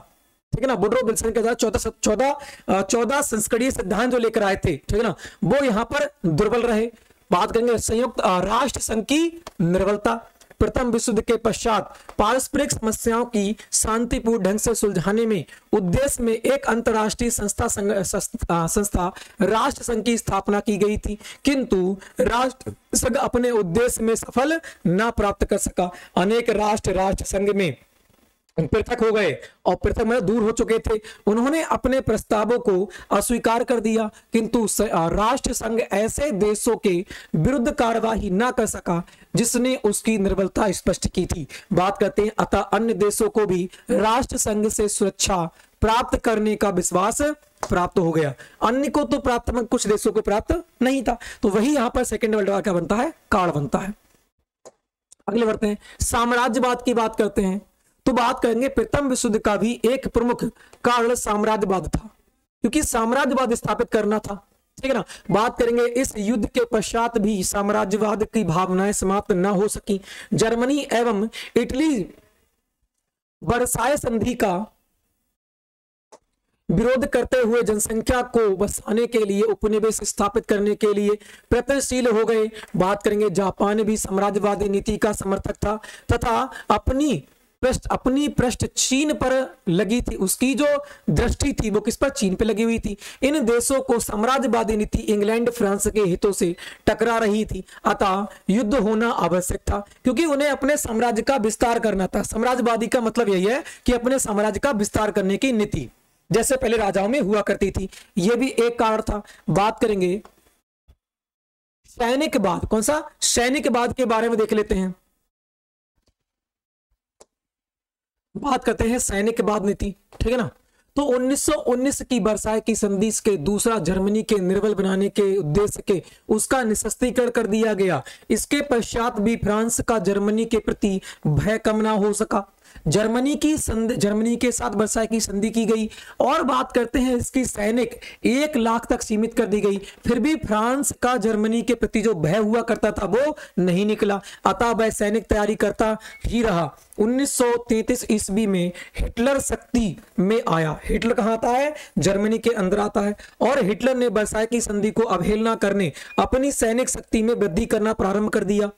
ठीक है ना? बुड्रो विल्सन के साथ चौदह चौदह चौदह संस्करणीय सिद्धांत जो लेकर आए थे। ठीक है ना? वो यहाँ पर दुर्बल रहे। बात करेंगे संयुक्त राष्ट्र संघ की निर्बलता। प्रथम विश्व युद्ध के पश्चात पारस्परिक समस्याओं की शांतिपूर्ण ढंग से सुलझाने में उद्देश्य में एक अंतरराष्ट्रीय संस्था संस्था, राष्ट्र संघ की स्थापना की गई थी। किंतु राष्ट्र संघ अपने उद्देश्य में सफल न प्राप्त कर सका। अनेक राष्ट्र राष्ट्र संघ में पृथक हो गए और पृथक में दूर हो चुके थे। उन्होंने अपने प्रस्तावों को अस्वीकार कर दिया, किंतु राष्ट्र संघ ऐसे देशों के विरुद्ध कार्यवाही न कर सका, जिसने उसकी निर्बलता स्पष्ट की थी। बात करते हैं, अतः अन्य देशों को भी राष्ट्र संघ से सुरक्षा प्राप्त करने का विश्वास प्राप्त हो गया। अन्य को तो प्राप्त कुछ देशों को प्राप्त नहीं था। तो वही यहाँ पर सेकेंड वर्ल्ड वॉर क्या बनता है कार्ड बनता है। अगले बढ़ते हैं, साम्राज्यवाद की बात करते हैं। तो बात करेंगे प्रथम विश्व का भी एक प्रमुख कारण साम्राज्यवाद था, क्योंकि साम्राज्यवाद स्थापित करना था। ठीक है ना? बात करेंगे इस युद्ध के पश्चात भी साम्राज्यवाद की भावनाएँ समाप्त न हो सकी। जर्मनी एवं इटली बरसाए संधि का विरोध करते हुए जनसंख्या को बसाने के लिए, उपनिवेश स्थापित करने के लिए प्रयत्नशील हो गए। बात करेंगे जापान भी साम्राज्यवादी नीति का समर्थक था, तथा अपनी पृष्ठ अपनी पृष्ठ चीन पर लगी थी। उसकी जो दृष्टि थी, वो किस पर? चीन पर लगी हुई थी। इन देशों को साम्राज्यवादी नीति इंग्लैंड, फ्रांस के हितों से टकरा रही थी। अतः युद्ध होना आवश्यक था, क्योंकि उन्हें अपने साम्राज्य का विस्तार करना था। साम्राज्यवादी का मतलब यही है कि अपने साम्राज्य का विस्तार करने की नीति, जैसे पहले राजाओं में हुआ करती थी। यह भी एक कारण था। बात करेंगे सैनिकवाद कौन सा? सैनिकवाद के बारे में देख लेते हैं। बात करते हैं सैनिक बाद नीति, ठीक है ना? तो 1919 की बरसाए की संधि के दूसरा जर्मनी के निर्बल बनाने के उद्देश्य के उसका निशस्त्रीकरण कर दिया गया। इसके पश्चात भी फ्रांस का जर्मनी के प्रति भय कम ना हो सका। जर्मनी की संधि, जर्मनी के साथ बरसाई की संधि की गई और बात करते हैं इसकी सैनिक एक लाख तक सीमित कर दी गई। फिर भी फ्रांस का जर्मनी के प्रति जो भय हुआ करता था, वो नहीं निकला। अतः वह सैनिक तैयारी करता ही रहा। 1933 ईस्वी में हिटलर शक्ति में आया। हिटलर कहाँ आता है? जर्मनी के अंदर आता है और हिटलर ने बरसाई की संधि को अवहेलना करने, अपनी सैनिक शक्ति में वृद्धि करना प्रारंभ कर दिया।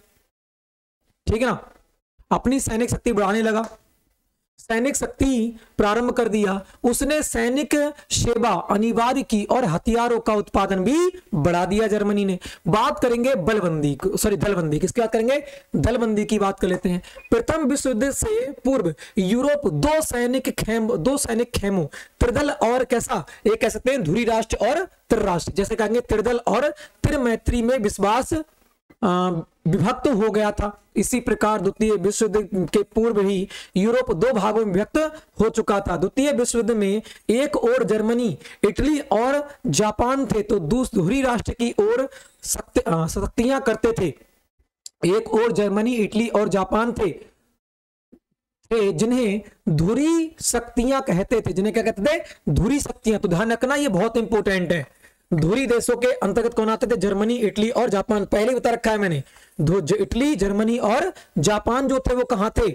ठीक है ना? अपनी सैनिक शक्ति बढ़ाने लगा। सैनिक शक्ति प्रारंभ कर दिया। उसने सैनिक सेवा अनिवार्य की और हथियारों का उत्पादन भी बढ़ा दिया जर्मनी ने। बात करेंगे बलबंदी सॉरी दलबंदी किसकी बात करेंगे, दलबंदी की बात कर लेते हैं। प्रथम विश्व युद्ध से पूर्व यूरोप दो सैनिक खेम, दो सैनिक खेमों, त्रिदल और कैसा एक कह सकते हैं धुरी राष्ट्र और त्रिराष्ट्र। जैसे कहेंगे त्रिदल और त्रिमैत्री में विश्वास विभक्त हो गया था। इसी प्रकार द्वितीय विश्व युद्ध के पूर्व ही यूरोप दो भागों में विभक्त हो चुका था। द्वितीय विश्व युद्ध में एक और जर्मनी, इटली और जापान थे तो दूसरी राष्ट्र की ओर शक्तियाँ करते थे। एक और जर्मनी, इटली और जापान थे। थे, जिन्हें धुरी शक्तियाँ कहते थे। जिन्हें क्या कहते थे? धुरी शक्तियाँ तो ध्यान रखना, ये बहुत इंपॉर्टेंट है। धुरी देशों के अंतर्गत कौन आते थे? जर्मनी, इटली और जापान। पहले बता रखा है मैंने। इटली, जर्मनी और जापान जो थे वो कहाँ थे?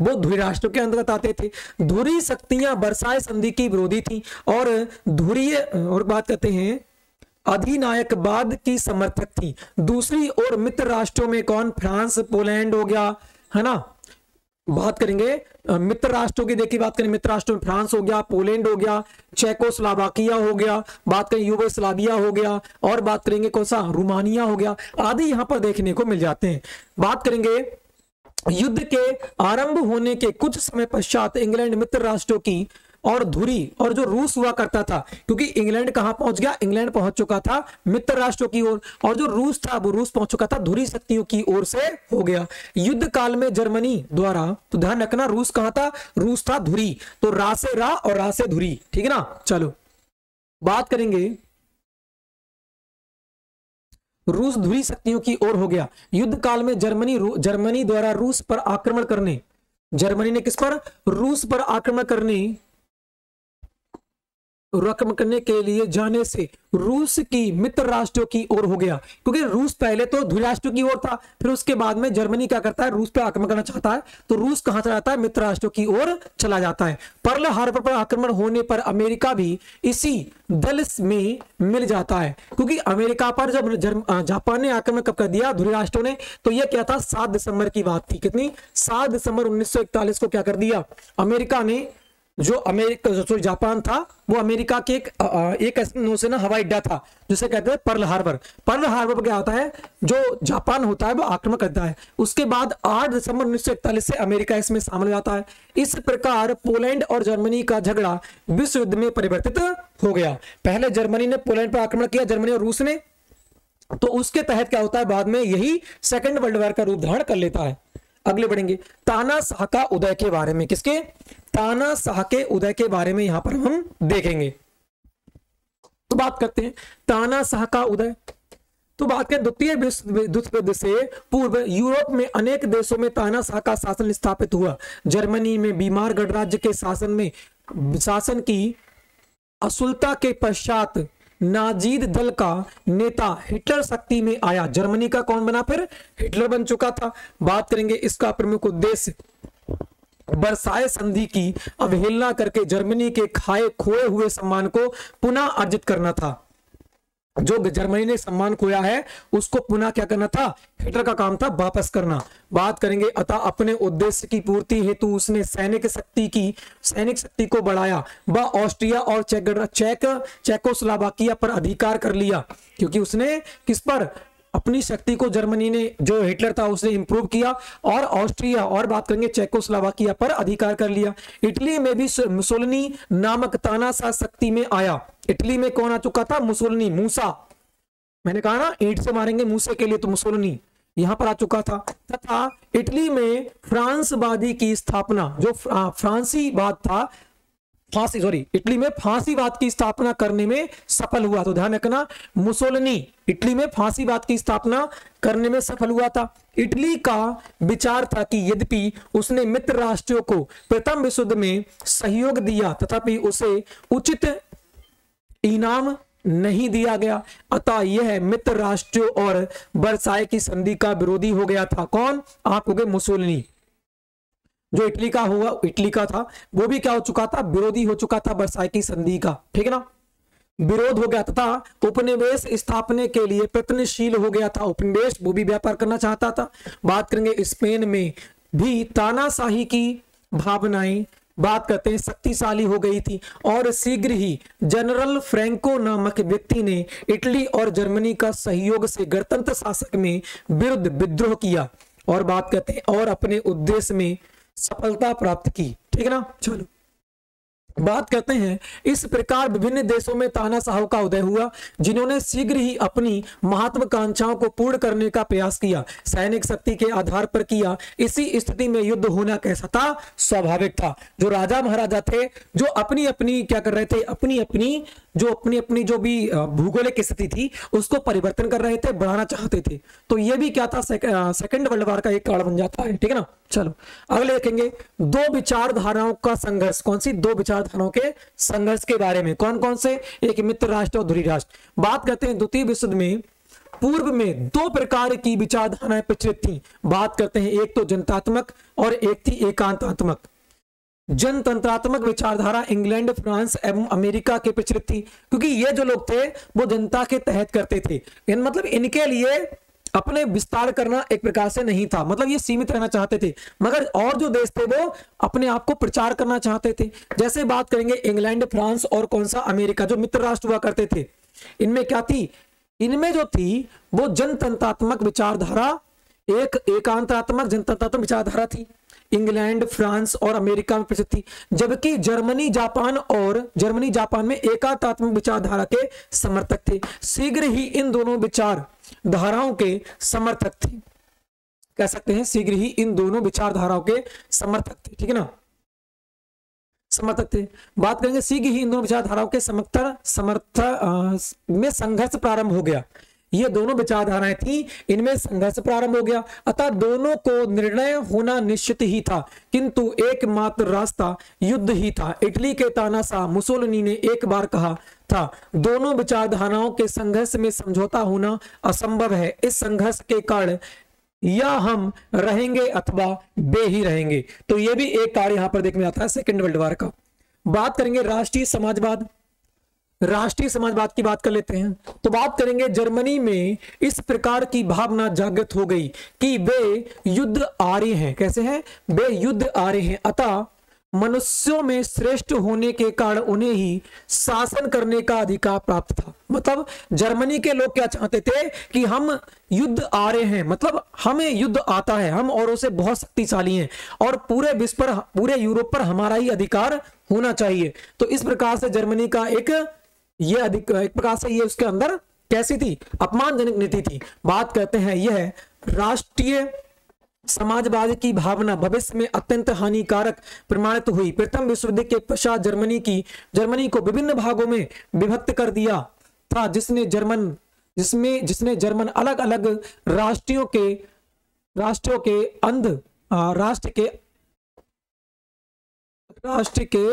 वो धुरी राष्ट्रों के अंतर्गत आते थे। धुरी शक्तियाँ बरसाए संधि की विरोधी थी। और धुरी, और बात करते हैं, अधिनायकवाद की समर्थक थी। दूसरी ओर मित्र राष्ट्रों में कौन? फ्रांस, पोलैंड हो गया, है ना? बात करेंगे मित्र राष्ट्रों की। देखिए, बात करें, मित्र राष्ट्रों में फ्रांस हो गया, पोलैंड हो गया, चेकोस्लावाकिया हो गया, बात करें, यूगोस्लाविया हो गया, और बात करेंगे कौन सा? रोमानिया हो गया। आदि यहाँ पर देखने को मिल जाते हैं। बात करेंगे, युद्ध के आरंभ होने के कुछ समय पश्चात इंग्लैंड मित्र राष्ट्रों की और धुरी और जो रूस हुआ करता था क्योंकि इंग्लैंड कहाँ पहुँच गया? इंग्लैंड पहुँच चुका था मित्र राष्ट्रों की ओर। और, और जो रूस था वो रूस पहुँच चुका था धुरी शक्तियों की ओर से हो गया। युद्ध काल में जर्मनी द्वारा तो ध्यान रखना रूस कहाँ था? रूस था धुरी। तो रा से रा और रा से धुरी। ठीक है ना? चलो। बात करेंगे। रूस धुरी शक्तियों की ओर हो गया। युद्ध काल में जर्मनी जर्मनी द्वारा रूस पर आक्रमण करने। जर्मनी ने किस पर? रूस पर आक्रमण करने। रकम करने के लिए जाने से रूस की मित्र राष्ट्रों की ओर हो गया। क्योंकि रूस पहले तो राष्ट्रों की ओर था, फिर उसके बाद में जर्मनी क्या करता है? रूस पर आक्रमण करना चाहता है। तो रूस कहाँ चला जाता है? मित्र राष्ट्रों की ओर चला जाता है। पर्ल हार्बर पर आक्रमण होने पर अमेरिका भी इसी दल में मिल जाता है। क्योंकि अमेरिका पर जब जापान ने आक्रमण कब कर दिया? ध्रुव राष्ट्रों ने। तो यह क्या था? सात दिसंबर की बात थी। कितनी? सात दिसंबर उन्नीस सौ इकतालीस को क्या कर दिया? अमेरिका ने जो अमेरिका जो जापान था, वो अमेरिका के एक एक नौसेना हवाई अड्डा था, जिसे कहते हैं पर्ल हार्बर। पर्ल हार्बर क्या होता है? जो जापान होता है, वो आक्रमण करता है। उसके बाद 8 दिसंबर उन्नीस से अमेरिका इसमें शामिल जाता है। इस प्रकार पोलैंड और जर्मनी का झगड़ा विश्व युद्ध में परिवर्तित हो गया। पहले जर्मनी ने पोलैंड पर आक्रमण किया, जर्मनी और रूस ने। तो उसके तहत क्या होता है, बाद में यही सेकेंड वर्ल्ड वॉर का रूप धारण कर लेता है। अगले बढ़ेंगे। ताना शाह का उदय के बारे में किसके? ताना शाह के उदय के बारे में यहाँ पर हम देखेंगे। तो बात करते हैं, ताना शाह का उदय। तो बात करें, द्वितीय विश्व से पूर्व यूरोप में अनेक देशों में ताना शाह का शासन स्थापित हुआ। जर्मनी में बीमार गणराज्य के शासन में, शासन की असुलता के पश्चात नाजीद दल का नेता हिटलर शक्ति में आया। जर्मनी का कौन बना फिर? हिटलर बन चुका था। बात करेंगे इसका प्रमुख उद्देश्य। बरसाए संधि की अवहेलना करके जर्मनी के खाए खोए हुए सम्मान को पुनः अर्जित करना था। जो जर्मनी ने सम्मान खोया है, उसको पुनः क्या करना था? हिटलर का काम था वापस करना। बात करेंगे अतः अपने उद्देश्य की पूर्ति हेतु उसने सैनिक शक्ति की, सैनिक शक्ति को बढ़ाया। व ऑस्ट्रिया और चेक चेक, चेकोस्लावाकिया पर अधिकार कर लिया, क्योंकि उसने किस पर? अपनी शक्ति को जर्मनी ने, जो हिटलर था, उसने इंप्रूव किया और ऑस्ट्रिया, और बात करेंगे चेकोस्लावाकिया पर, अधिकार कर लिया। इटली में भी मुसोलिनी नामक तानाशाह शक्ति में आया। इटली में कौन आ चुका था? मुसोलिनी, मूसा। मैंने कहा ना, ईट से मारेंगे मूसे के लिए तो मुसोलिनी यहाँ पर आ चुका था। तथा इटली में फ्रांसवादी की स्थापना, जो फ्रांसी बात था फांसी सॉरी इटली में फांसीवाद की स्थापना करने में सफल हुआ तो ध्यान रखना, मुसोलिनी इटली में फांसीवाद की स्थापना करने में सफल हुआ था। इटली का विचार था कि यद्यपि उसने मित्र राष्ट्रों को प्रथम विश्व में सहयोग दिया, तथापि उसे उचित इनाम नहीं दिया गया। अतः यह मित्र राष्ट्रों और बरसाए की संधि का विरोधी हो गया था। कौन? आप हो गए मुसोलिनी। जो इटली का हुआ, इटली का था, वो भी क्या हो चुका था? विरोधी हो चुका था बरसाई की संधि का, ठीक है ना? विरोध हो गया तथा उपनिवेश स्थापने के लिए प्रयत्नशील हो गया था उपनिवेश, वो भी व्यापार करना चाहता था। बात करेंगे स्पेन में, भी तानाशाही की भावनाएँ, बात करते हैं, शक्तिशाली हो गई थी, और शीघ्र ही जनरल फ्रैंको नामक व्यक्ति ने इटली और जर्मनी का सहयोग से गणतंत्र शासक में विरुद्ध विद्रोह किया। और बात करते हैं, और अपने उद्देश्य में सफलता प्राप्त की। ठीक है ना? चलो। बात करते हैं, इस प्रकार विभिन्न देशों में ताना तानाशाहों का उदय हुआ, जिन्होंने शीघ्र ही अपनी महत्वाकांक्षाओं को पूर्ण करने का प्रयास किया, सैनिक शक्ति के आधार पर किया, इसी स्थिति में युद्ध होना कैसा था? स्वाभाविक था। जो राजा महाराजा थे, जो अपनी अपनी क्या कर रहे थे अपनी अपनी जो अपनी अपनी जो भी भूगोलिक स्थिति थी, उसको परिवर्तन कर रहे थे, बढ़ाना चाहते थे। तो ये भी क्या था? सेकेंड वर्ल्ड वार का एक कारण बन जाता है, ठीक है ना? चलो, अगले देखेंगे, दो विचारधाराओं का संघर्ष, कौन सी? दो विचारधाराओं के संघर्ष के बारे में। कौन कौन से? एक मित्र राष्ट्र और धुरी राष्ट्र। बात करते हैं द्वितीय विश्व में। पूर्व में दो प्रकार की विचारधाराएँ प्रचलित थी। बात करते हैं एक तो जनतात्मक और एक थी एकांतात्मक। जनतंत्रात्मक विचारधारा इंग्लैंड, फ्रांस एवं अमेरिका के प्रचलित थी। क्योंकि ये जो लोग थे, वो जनता के तहत करते थे। इन मतलब इनके लिए अपने विस्तार करना एक प्रकार से नहीं था। मतलब ये सीमित रहना चाहते थे। मगर और जो देश थे वो अपने आप को प्रचार करना चाहते थे। जैसे बात करेंगे इंग्लैंड, फ्रांस और कौन सा अमेरिका, जो मित्र राष्ट्र हुआ करते थे। इनमें क्या थी? इनमें जो थी वो जनतंत्रात्मक विचारधारा एक एकांतात्मक जनतंत्रात्मक विचारधारा थी। इंग्लैंड, फ्रांस और अमेरिका में प्रसिद्ध थी, जबकि जर्मनी, जापान और जर्मनी, जापान में एकात्मक विचारधारा के समर्थक थे। शीघ्र ही इन दोनों विचार धाराओं के समर्थक थे। कह सकते हैं, शीघ्र ही इन दोनों विचारधाराओं के समर्थक थे, ठीक है ना? समर्थक थे। बात करेंगे, शीघ्र ही इन दोनों विचारधाराओं के समर्थक समर्थ में संघर्ष प्रारंभ हो गया। ये दोनों विचारधाराएँ थी, इनमें संघर्ष प्रारंभ हो गया। अतः दोनों को निर्णय होना निश्चित ही था, किंतु एकमात्र रास्ता युद्ध ही था। इटली के तानाशाह मुसोलिनी ने एक बार कहा था, दोनों विचारधाराओं के संघर्ष में समझौता होना असंभव है। इस संघर्ष के कारण या हम रहेंगे अथवा बे ही रहेंगे। तो यह भी एक कार्य यहाँ पर देखने आता है, सेकेंड वर्ल्ड वार का। बात करेंगे राष्ट्रीय समाजवाद। राष्ट्रीय समाजवाद की बात कर लेते हैं। तो बात करेंगे जर्मनी में इस प्रकार की भावना जागृत हो गई कि वे युद्ध आ रहे हैं। कैसे हैं? वे युद्ध आ रहे हैं। अतः मनुष्यों में श्रेष्ठ होने के कारण उन्हें ही शासन करने का अधिकार प्राप्त था। मतलब जर्मनी के लोग क्या चाहते थे कि हम युद्ध आ रहे हैं? मतलब हमें युद्ध आता है। हम औरों से बहुत शक्तिशाली हैं और पूरे विश्व पर, पूरे यूरोप पर हमारा ही अधिकार होना चाहिए। तो इस प्रकार से जर्मनी का एक ये अधिक एक प्रकार से ये उसके अंदर कैसी थी? अपमानजनक नीति थी। बात करते हैं यह राष्ट्रीय समाजवाद की भावना भविष्य में अत्यंत हानिकारक प्रमाणित हुई। प्रथम विश्व युद्ध के पश्चात जर्मनी की जर्मनी को विभिन्न भागों में विभक्त कर दिया था, जिसने जर्मन जिसमें जिसने जर्मन अलग अलग राष्ट्रीय के राष्ट्रों के अंध राष्ट्र के राष्ट्र के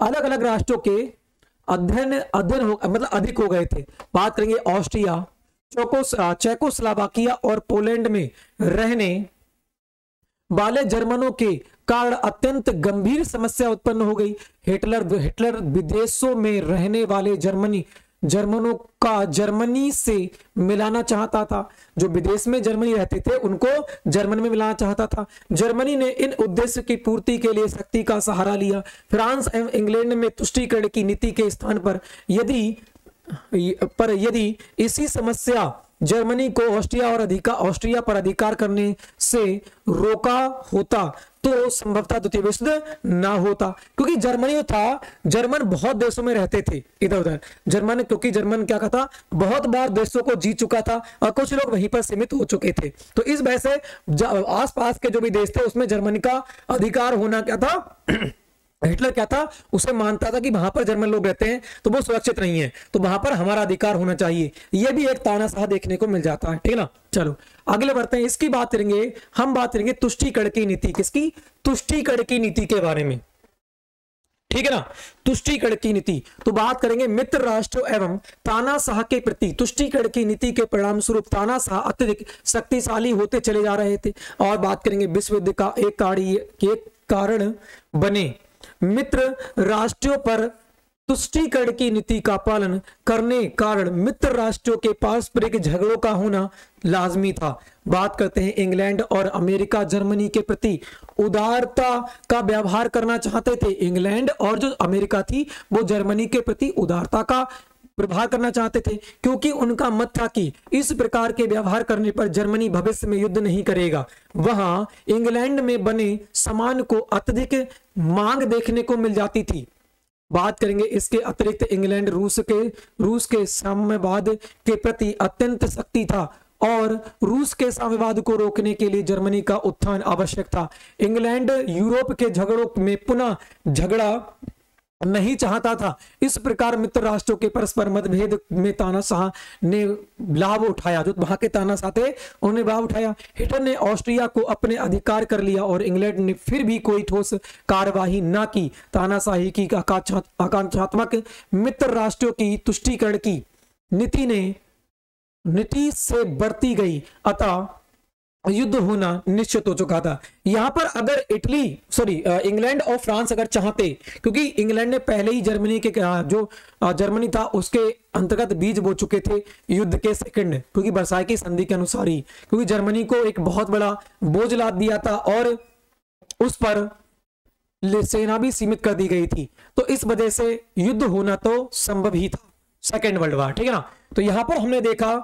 अलग अलग राष्ट्रों के अध्ययन अध्ययन हो मतलब अधिक हो गए थे। बात करेंगे ऑस्ट्रिया चेको चेकोस्लावाकिया और पोलैंड में रहने वाले जर्मनों के कारण अत्यंत गंभीर समस्या उत्पन्न हो गई। हिटलर हिटलर विदेशों में रहने वाले जर्मनी जर्मनों का जर्मनी से मिलाना चाहता था। जो विदेश में जर्मनी रहते थे, उनको जर्मन में मिलाना चाहता था। जर्मनी ने इन उद्देश्य की पूर्ति के लिए शक्ति का सहारा लिया। फ्रांस एवं इंग्लैंड में तुष्टिकरण की नीति के स्थान पर यदि पर यदि इसी समस्या जर्मनी को ऑस्ट्रिया और अधिकार ऑस्ट्रिया पर अधिकार करने से रोका होता तो संभवतः द्वितीय विश्व ना होता। क्योंकि जर्मनी था, जर्मन बहुत देशों में रहते थे इधर उधर जर्मन, क्योंकि जर्मन क्या कहता बहुत बार देशों को जीत चुका था, और कुछ लोग वहीं पर सीमित हो चुके थे। तो इस वजह से आसपास के जो भी देश थे, उसमें जर्मनी का अधिकार होना क्या था हिटलर क्या था? उसे मानता था कि वहाँ पर जर्मन लोग रहते हैं तो वो सुरक्षित नहीं है। तो वहाँ पर हमारा अधिकार होना चाहिए। यह भी एक तानाशाह देखने को मिल जाता है, ठीक है ना? चलो, अगले बढ़ते हैं। इसकी बात करेंगे, हम बात करेंगे तुष्टिकरण की नीति किसकी? तुष्टिकरण की नीति के बारे में। ठीक है ना? तुष्टिकरण की नीति। तो बात करेंगे मित्र राष्ट्र एवं तानाशाह के प्रति। तुष्टिकरण की नीति के परिणाम स्वरूप तानाशाह अत्यधिक शक्तिशाली होते चले जा रहे थे। और बात करेंगे विश्व युद्ध का एक कारण बने। मित्र राष्ट्रों पर तुष्टिकरण की नीति का पालन करने कारण मित्र राष्ट्रों के पारस्परिक झगड़ों का होना लाजमी था। बात करते हैं इंग्लैंड और अमेरिका, जर्मनी के प्रति। उदारता का व्यवहार करना चाहते थे इंग्लैंड और जो अमेरिका थी, वो जर्मनी के प्रति उदारता का प्रभार करना चाहते थे, क्योंकि उनका मत था कि इस प्रकार के व्यवहार करने पर जर्मनी भविष्य में युद्ध नहीं करेगा। वहाँ इंग्लैंड में बने सामान को अत्यधिक मांग देखने को मिल जाती थी। बात करेंगे इसके अतिरिक्त इंग्लैंड रूस के रूस के साम्यवाद के प्रति अत्यंत शक्ति था और रूस के साम्यवाद को रोकने के लिए जर्मनी का उत्थान आवश्यक था। इंग्लैंड यूरोप के झगड़ों में पुनः झगड़ा नहीं चाहता था। इस प्रकार मित्र राष्ट्रों के परस्पर मतभेद में तानाशाह ने लाभ उठाया। जो वहाँ के तानाशाह थे, उन्होंने लाभ उठाया। हिटलर ने ऑस्ट्रिया को अपने अधिकार कर लिया और इंग्लैंड ने फिर भी कोई ठोस कार्यवाही ना की। तानाशाही की आकांक्षात्मक मित्र राष्ट्रों की तुष्टिकरण की नीति ने नीति से बढ़ती गई। अतः युद्ध होना निश्चित हो चुका था। यहाँ पर अगर इटली सॉरी इंग्लैंड और फ्रांस अगर चाहते, क्योंकि इंग्लैंड ने पहले ही जर्मनी के जो जर्मनी था, उसके अंतर्गत बीज बो चुके थे युद्ध के सेकंड क्योंकि बरसाई की संधि के अनुसार ही, क्योंकि जर्मनी को एक बहुत बड़ा बोझ लाद दिया था और उस पर सेना भी सीमित कर दी गई थी। तो इस वजह से युद्ध होना तो संभव ही था सेकेंड वर्ल्ड वार ठीक है ना? तो यहाँ पर हमने देखा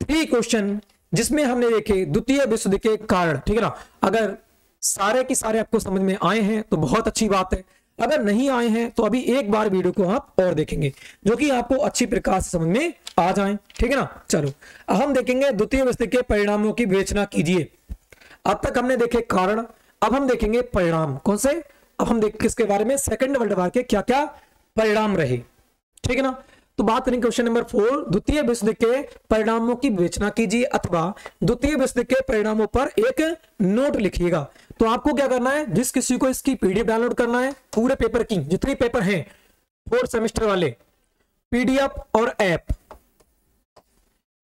थ्री क्वेश्चन जिसमें हमने देखे द्वितीय विश्व युद्ध के कारण, ठीक है ना? अगर सारे के सारे आपको समझ में आए हैं तो बहुत अच्छी बात है। अगर नहीं आए हैं तो अभी एक बार वीडियो को आप और देखेंगे, जो कि आपको अच्छी प्रकार से समझ में आ जाए, ठीक है ना? चलो, अब हम देखेंगे द्वितीय विश्व के परिणामों की विवेचना कीजिए। अब तक हमने देखे कारण, अब हम देखेंगे परिणाम। कौन से? अब हम देख, किसके बारे में? सेकंड वर्ल्ड वार के क्या क्या परिणाम रहे, ठीक है ना? तो बात करें क्वेश्चन नंबर फोर, द्वितीय विश्व के परिणामों की विवेचना कीजिए अथवा द्वितीय विश्व के परिणामों पर एक नोट लिखिएगा। तो आपको क्या करना है? जिस किसी को इसकी पीडीएफ डाउनलोड करना है, पूरे पेपर की, जितने पेपर हैं, फोर्थ सेमेस्टर वाले, पीडीएफ और ऐप।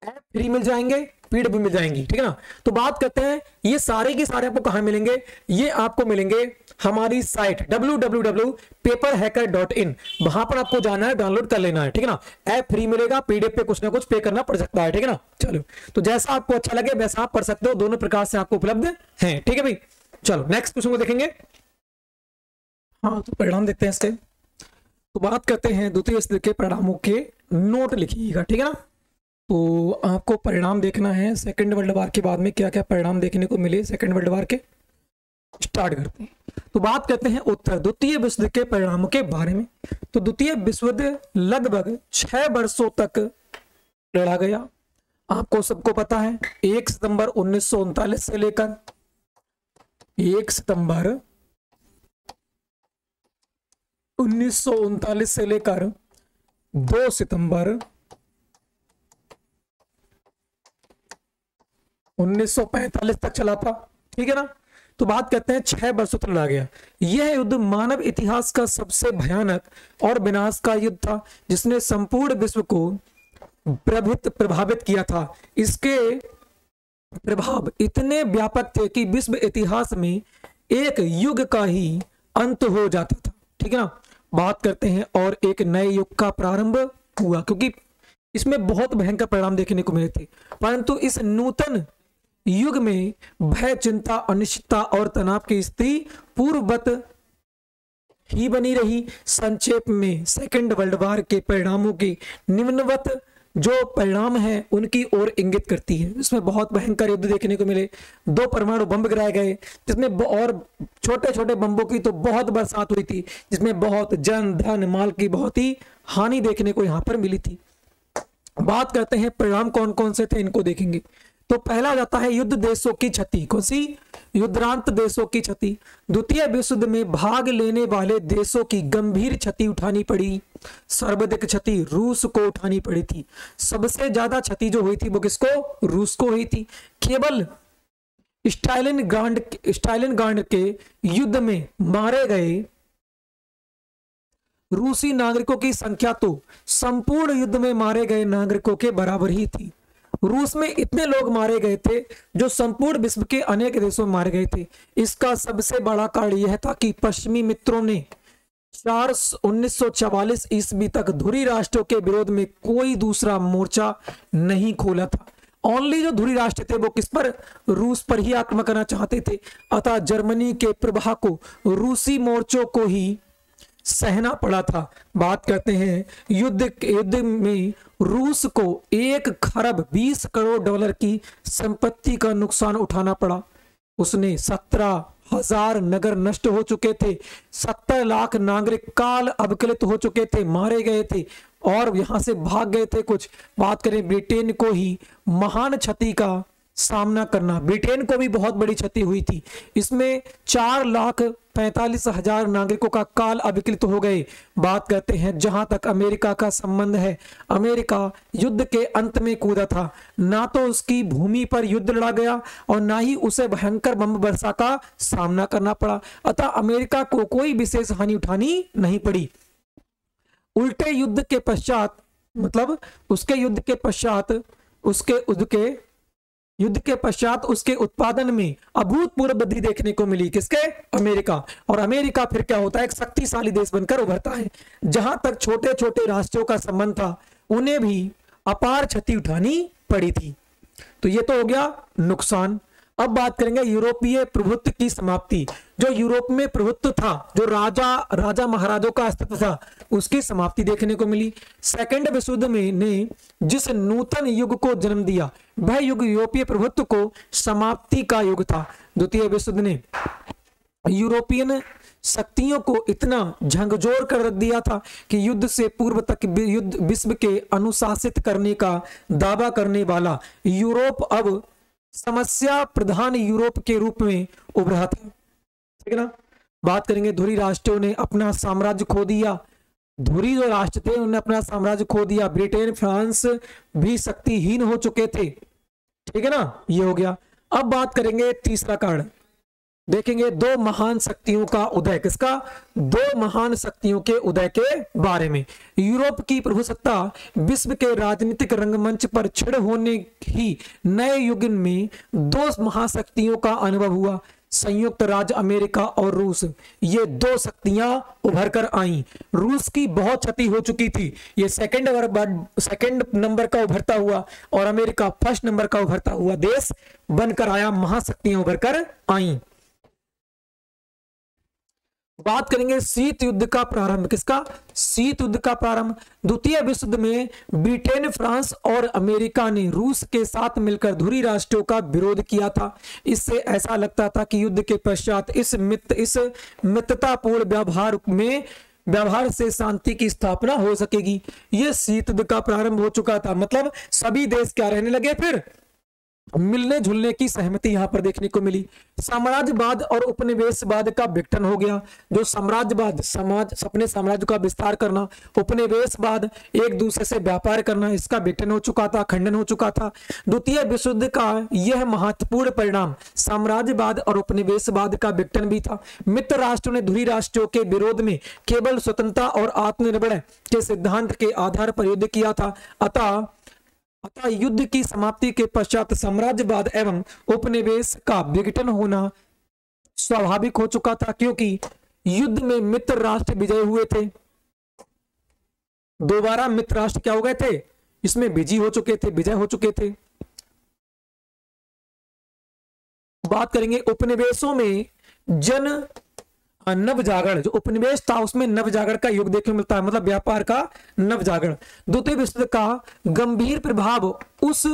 ऐप फ्री मिल जाएँगे। पीडीएफ मिल जाएँगी, ठीक है ना? तो बात करते हैं, ये सारे के सारे आपको कहा मिलेंगे? ये आपको मिलेंगे हमारी साइट www.paperhacker.in वहाँ पर आपको जाना है डाउनलोड कर लेना है, ठीक है ना? ऐप फ्री मिलेगा पीडीएफ पे कुछ ना कुछ पे करना पड़ सकता है, ठीक है ना? चलो तो जैसा आपको अच्छा लगे, वैसा आप पढ़ सकते हो, दोनों प्रकार से आपको उपलब्ध है, ठीक है भाई? चलो नेक्स्ट क्वेश्चन को देखेंगे। हाँ तो परिणाम देखते हैं इसके। तो बात करते हैं, द्वितीय स्तर के परिणामों के नोट लिखिएगा, ठीक है ना? तो आपको परिणाम देखना है सेकेंड वर्ल्ड वार के बाद में क्या क्या परिणाम देखने को मिले सेकेंड वर्ल्ड वार के? स्टार्ट करते हैं। तो बात करते हैं उत्तर, द्वितीय विश्व के परिणामों के बारे में। तो द्वितीय विश्व लगभग छह वर्षों तक लड़ा गया। आपको सबको पता है, एक सितंबर उन्नीस सौ उनतालीस से लेकर एक सितंबर उन्नीस सौ उनतालीस से लेकर दो सितंबर 1945 तक चला था। ठीक है ना? तो बात करते हैं, छह वर्षों तक लड़ा गया। यह युद्ध मानव इतिहास का सबसे भयानक और विनाश का युद्ध था, जिसने संपूर्ण विश्व को प्रभित प्रभावित किया था। इसके प्रभाव इतने व्यापक थे कि विश्व इतिहास में एक युग का ही अंत हो जाता था। ठीक है ना? बात करते हैं और एक नए युग का प्रारंभ हुआ, क्योंकि इसमें बहुत भयंकर परिणाम देखने को मिले थे। परंतु इस नूतन युग में भय, चिंता, अनिश्चितता और तनाव की स्थिति पूर्ववत ही बनी रही। संक्षेप में सेकेंड वर्ल्ड वार के परिणामों की निम्नवत जो परिणाम है, उनकी ओर इंगित करती है। इसमें बहुत भयंकर युद्ध देखने को मिले। दो परमाणु बम गिराए गए, जिसमें और छोटे छोटे बम्बों की तो बहुत बरसात हुई थी, जिसमें बहुत जन, धन, माल की बहुत ही हानि देखने को यहाँ पर मिली थी। बात करते हैं, परिणाम कौन कौन से थे, इनको देखेंगे। तो पहला जाता है युद्ध देशों की क्षति। कौन सी? युद्धांत देशों की क्षति। द्वितीय विश्व युद्ध में भाग लेने वाले देशों की गंभीर क्षति उठानी पड़ी। सर्वाधिक क्षति रूस को उठानी पड़ी थी। सबसे ज़्यादा क्षति जो हुई थी वो किसको? रूस को हुई थी। केवल स्टाइलिन ग्रांड स्टाइलिन ग्रांड के युद्ध में मारे गए रूसी नागरिकों की संख्या तो संपूर्ण युद्ध में मारे गए नागरिकों के बराबर ही थी। रूस में इतने लोग मारे गए थे जो संपूर्ण विश्व के अनेक देशों में मारे गए थे। इसका सबसे बड़ा कारण यह था कि पश्चिमी मित्रों ने चार उन्नीस ईस्वी तक धुरी राष्ट्रों के विरोध में कोई दूसरा मोर्चा नहीं खोला था। ओनली जो धुरी राष्ट्र थे, वो किस पर? रूस पर ही आक्रमण करना चाहते थे। अतः जर्मनी के प्रभाव को, रूसी मोर्चों को ही सहना पड़ा था। बात करते हैं युद्ध युद्ध में रूस को एक खरब बीस करोड़ डॉलर की संपत्ति का नुकसान उठाना पड़ा। उसने सत्रह हज़ार नगर नष्ट हो चुके थे, सत्तर लाख नागरिक काल अवकलित हो चुके थे, मारे गए थे और यहाँ से भाग गए थे कुछ। बात करें ब्रिटेन को ही महान क्षति का सामना करना। ब्रिटेन को भी बहुत बड़ी क्षति हुई थी। इसमें चार लाख पैंतालीस हज़ार नागरिकों का काल अविकलित हो गए। बात करते हैं, जहाँ तक अमेरिका का संबंध है। अमेरिका युद्ध के अंत में कूदा था। ना तो उसकी भूमि पर युद्ध लड़ा गया और ना ही उसे भयंकर बम वर्षा का सामना करना पड़ा। अतः अमेरिका को कोई विशेष हानि उठानी नहीं पड़ी। उल्टे युद्ध के पश्चात मतलब उसके युद्ध के पश्चात, उसके युद्ध के युद्ध के पश्चात उसके उत्पादन में अभूतपूर्व वृद्धि देखने को मिली। किसके? अमेरिका। और अमेरिका फिर क्या होता है? एक शक्तिशाली देश बनकर उभरता है। जहाँ तक छोटे छोटे राष्ट्रों का संबंध था, उन्हें भी अपार क्षति उठानी पड़ी थी। तो ये तो हो गया नुकसान। अब बात करेंगे यूरोपीय प्रभुत्व की समाप्ति। जो यूरोप में प्रभुत्व था, जो राजा राजा महाराजों का अस्तित्व था, उसकी समाप्ति देखने को मिली। सेकंड विश्व युद्ध में ने जिस नूतन युग को जन्म दिया, वह युग यूरोपीय प्रभुत्व को समाप्ति का युग था। द्वितीय विश्व युद्ध ने यूरोपियन शक्तियों को इतना झंझोर कर रख दिया था कि युद्ध से पूर्व तक युद्ध विश्व के अनुशासित करने का दावा करने वाला यूरोप अब समस्या प्रधान यूरोप के रूप में उभरा था। ठीक है ना? बात करेंगे धुरी राष्ट्रों ने अपना साम्राज्य खो दिया। धुरी जो राष्ट्र थे उन्होंने अपना साम्राज्य खो दिया। ब्रिटेन, फ्रांस भी शक्तिहीन हो चुके थे। ठीक है ना? ये हो गया। अब बात करेंगे तीसरा कारण। देखेंगे दो महान शक्तियों का उदय, किसका? दो महान शक्तियों के उदय के बारे में। यूरोप की प्रभुसत्ता विश्व के राजनीतिक रंगमंच पर छिड़ होने ही नए युग में दो महाशक्तियों का अनुभव हुआ। संयुक्त राज्य अमेरिका और रूस, ये दो शक्तियाँ उभर कर आई। रूस की बहुत क्षति हो चुकी थी। ये सेकंड सेकंड नंबर का उभरता हुआ और अमेरिका फ़र्स्ट नंबर का उभरता हुआ देश बनकर आया, महाशक्तियाँ उभर कर आई। बात करेंगे शीत युद्ध का प्रारंभ। किसका? शीत युद्ध का प्रारंभ। द्वितीय विश्व युद्ध में ब्रिटेन, फ्रांस और अमेरिका ने रूस के साथ मिलकर धुरी राष्ट्रों का विरोध किया था। इससे ऐसा लगता था कि युद्ध के पश्चात इस मित्र इस मित्रतापूर्ण व्यवहार में, व्यवहार से शांति की स्थापना हो सकेगी। यह शीत युद्ध का प्रारंभ हो चुका था। मतलब सभी देश क्या रहने लगे फिर? मिलने जुलने की सहमति यहाँ पर देखने को मिली। साम्राज्यवाद और उपनिवेशवाद का विघटन हो गया। जो साम्राज्यवाद, समाज, अपने साम्राज्य का विस्तार करना, उपनिवेशवाद, एक दूसरे से व्यापार करना, इसका विघटन हो चुका था, खंडन हो चुका था। द्वितीय विश्व युद्ध का यह महत्वपूर्ण परिणाम साम्राज्यवाद और उपनिवेशवाद का विघटन भी था। मित्र राष्ट्रों ने धुरी राष्ट्रों के विरोध में केवल स्वतंत्रता और आत्मनिर्भर के सिद्धांत के आधार पर युद्ध किया था। अतः अतः युद्ध की समाप्ति के पश्चात साम्राज्यवाद एवं उपनिवेश का विघटन होना स्वाभाविक हो चुका था, क्योंकि युद्ध में मित्र राष्ट्र विजय हुए थे। दोबारा मित्र राष्ट्र क्या हो गए थे? इसमें विजय हो चुके थे, विजय हो चुके थे। बात करेंगे उपनिवेशों में जन नव जागरण जो उपनिवेश था, उसमें नव जागरण का युग देखने मिलता है। मतलब व्यापार का नव जागरण द्वितीय विश्व का गंभीर प्रभाव उस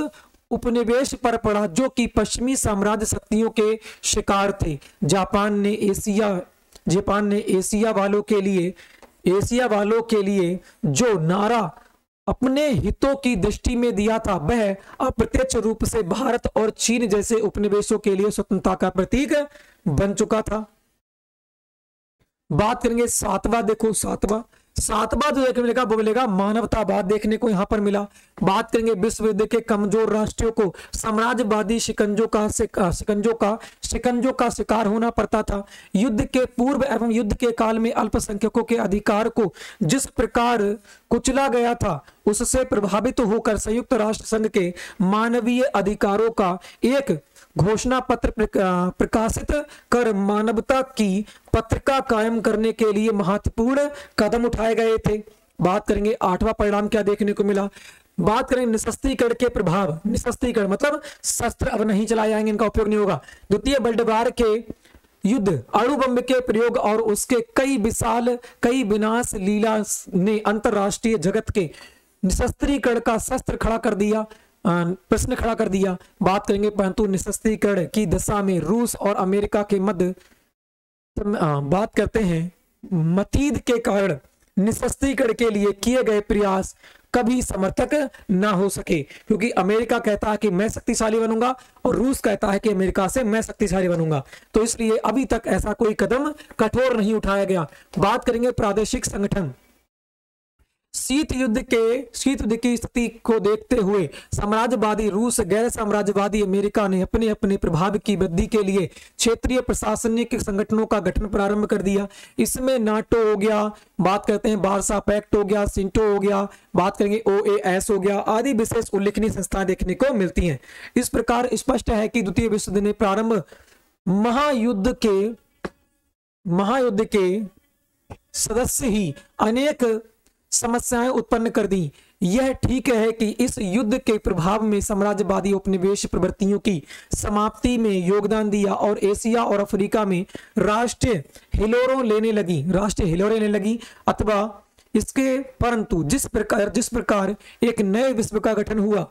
उपनिवेश पर पड़ा, जो कि पश्चिमी साम्राज्य शक्तियों के शिकार थे। जापान ने एशिया, जापान ने एशिया वालों के लिए, एशिया वालों के लिए जो नारा अपने हितों की दृष्टि में दिया था, वह अप्रत्यक्ष रूप से भारत और चीन जैसे उपनिवेशों के लिए स्वतंत्रता का प्रतीक बन चुका था। बात करेंगे सातवां, देखो सातवां। सातवां जो देखने मिलेगा, वो मिलेगा मानवतावाद देखने को यहाँ पर मिला। बात करेंगे विश्व युद्ध के कमज़ोर राष्ट्रों को। साम्राज्यवादी शिकंजों का शिकंजों का शिकंजों का शिकार होना पड़ता था। युद्ध के पूर्व एवं युद्ध के काल में अल्पसंख्यकों के अधिकार को जिस प्रकार कुचला गया था, उससे प्रभावित होकर संयुक्त राष्ट्र संघ के मानवीय अधिकारों का एक घोषणा पत्र प्रकाशित कर मानवता की पत्रिका कायम करने के लिए महत्वपूर्ण कदम उठाए गए थे। बात करेंगे आठवां परिणाम क्या देखने को मिला। बात करें निशस्त्रीकरण के प्रभाव। निशस्त्रीकरण मतलब शस्त्र अब नहीं चलाए जाएँगे, इनका उपयोग नहीं होगा। द्वितीय वर्ल्ड वार के युद्ध अणु बम के प्रयोग और उसके कई विशाल, कई विनाश लीला ने अंतरराष्ट्रीय जगत के निशस्त्रीकरण का शस्त्र खड़ा कर दिया। प्रश्न खड़ा कर दिया। बात करेंगे परंतु निशस्त्रीकरण की दशा में रूस और अमेरिका के मध्य बात करते हैं। मतीद के कारण निशस्त्रीकरण के लिए किए गए प्रयास कभी समर्थक ना हो सके, क्योंकि अमेरिका कहता है कि मैं शक्तिशाली बनूँगा और रूस कहता है कि अमेरिका से मैं शक्तिशाली बनूँगा। तो इसलिए अभी तक ऐसा कोई कदम कठोर नहीं उठाया गया। बात करेंगे प्रादेशिक संगठन। शीत युद्ध के, शीत युद्ध की स्थिति को देखते हुए साम्राज्यवादी, रूस, गैर साम्राज्यवादी अमेरिका ने अपने अपने प्रभाव की वृद्धि के लिए क्षेत्रीय प्रशासनिक संगठनों का गठन प्रारंभ कर दिया। इसमें नाटो हो गया, बात करते हैं बारसा पैक्ट हो गया, सिंटो हो गया, बात करेंगे ओ एस हो गया, आदि विशेष उल्लेखनीय संस्थाएँ देखने को मिलती हैं। इस प्रकार स्पष्ट है कि द्वितीय विश्व ने प्रारंभ महायुद्ध के महायुद्ध के सदस्य ही अनेक समस्याएँ उत्पन्न कर दी। यह ठीक है कि इस युद्ध के प्रभाव में साम्राज्यवादी उपनिवेश प्रवृत्तियों की समाप्ति में योगदान दिया और एशिया और अफ्रीका में राष्ट्रीय हिलोरों लेने लगी। राष्ट्रीय हिलोरें लेने लगी, अथवा इसके परंतु जिस प्रकार जिस प्रकार एक नए विश्व का गठन हुआ,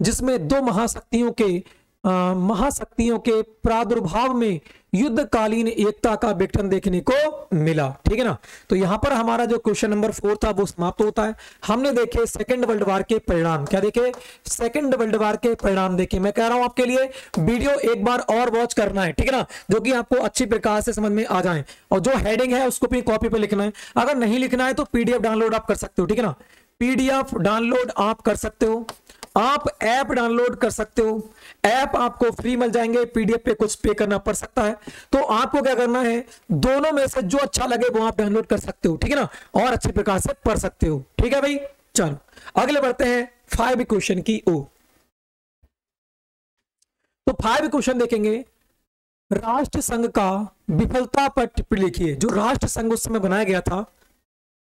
जिसमें दो महाशक्तियों के महाशक्तियों के प्रादुर्भाव में युद्धकालीन एकता का विघटन देखने को मिला। ठीक है ना? तो यहाँ पर हमारा जो क्वेश्चन नंबर फोर था, वो समाप्त होता है। हमने देखे सेकंड वर्ल्ड वार के परिणाम। क्या देखे? सेकंड वर्ल्ड वार के परिणाम देखे। मैं कह रहा हूँ आपके लिए वीडियो एक बार और वॉच करना है। ठीक है ना? जो कि आपको अच्छी प्रकार से समझ में आ जाए। और जो हेडिंग है, उसको भी कॉपी पर लिखना है। अगर नहीं लिखना है तो पीडीएफ डाउनलोड आप कर सकते हो। ठीक है ना? पीडीएफ डाउनलोड आप कर सकते हो। आप ऐप डाउनलोड कर सकते हो। ऐप आपको फ्री मिल जाएँगे, पीडीएफ पे कुछ पे करना पड़ सकता है। तो आपको क्या करना है, दोनों में से जो अच्छा लगे वो आप डाउनलोड कर सकते हो, ठीक है ना? और अच्छी प्रकार से पढ़ सकते हो, ठीक है भाई? चलो, अगले बढ़ते हैं फाइव क्वेश्चन की ओ। तो फाइव क्वेश्चन देखेंगे। राष्ट्र संघ का विफलता पर टिप्पणी लिखिए, जो राष्ट्र संघ उस समय बनाया गया था,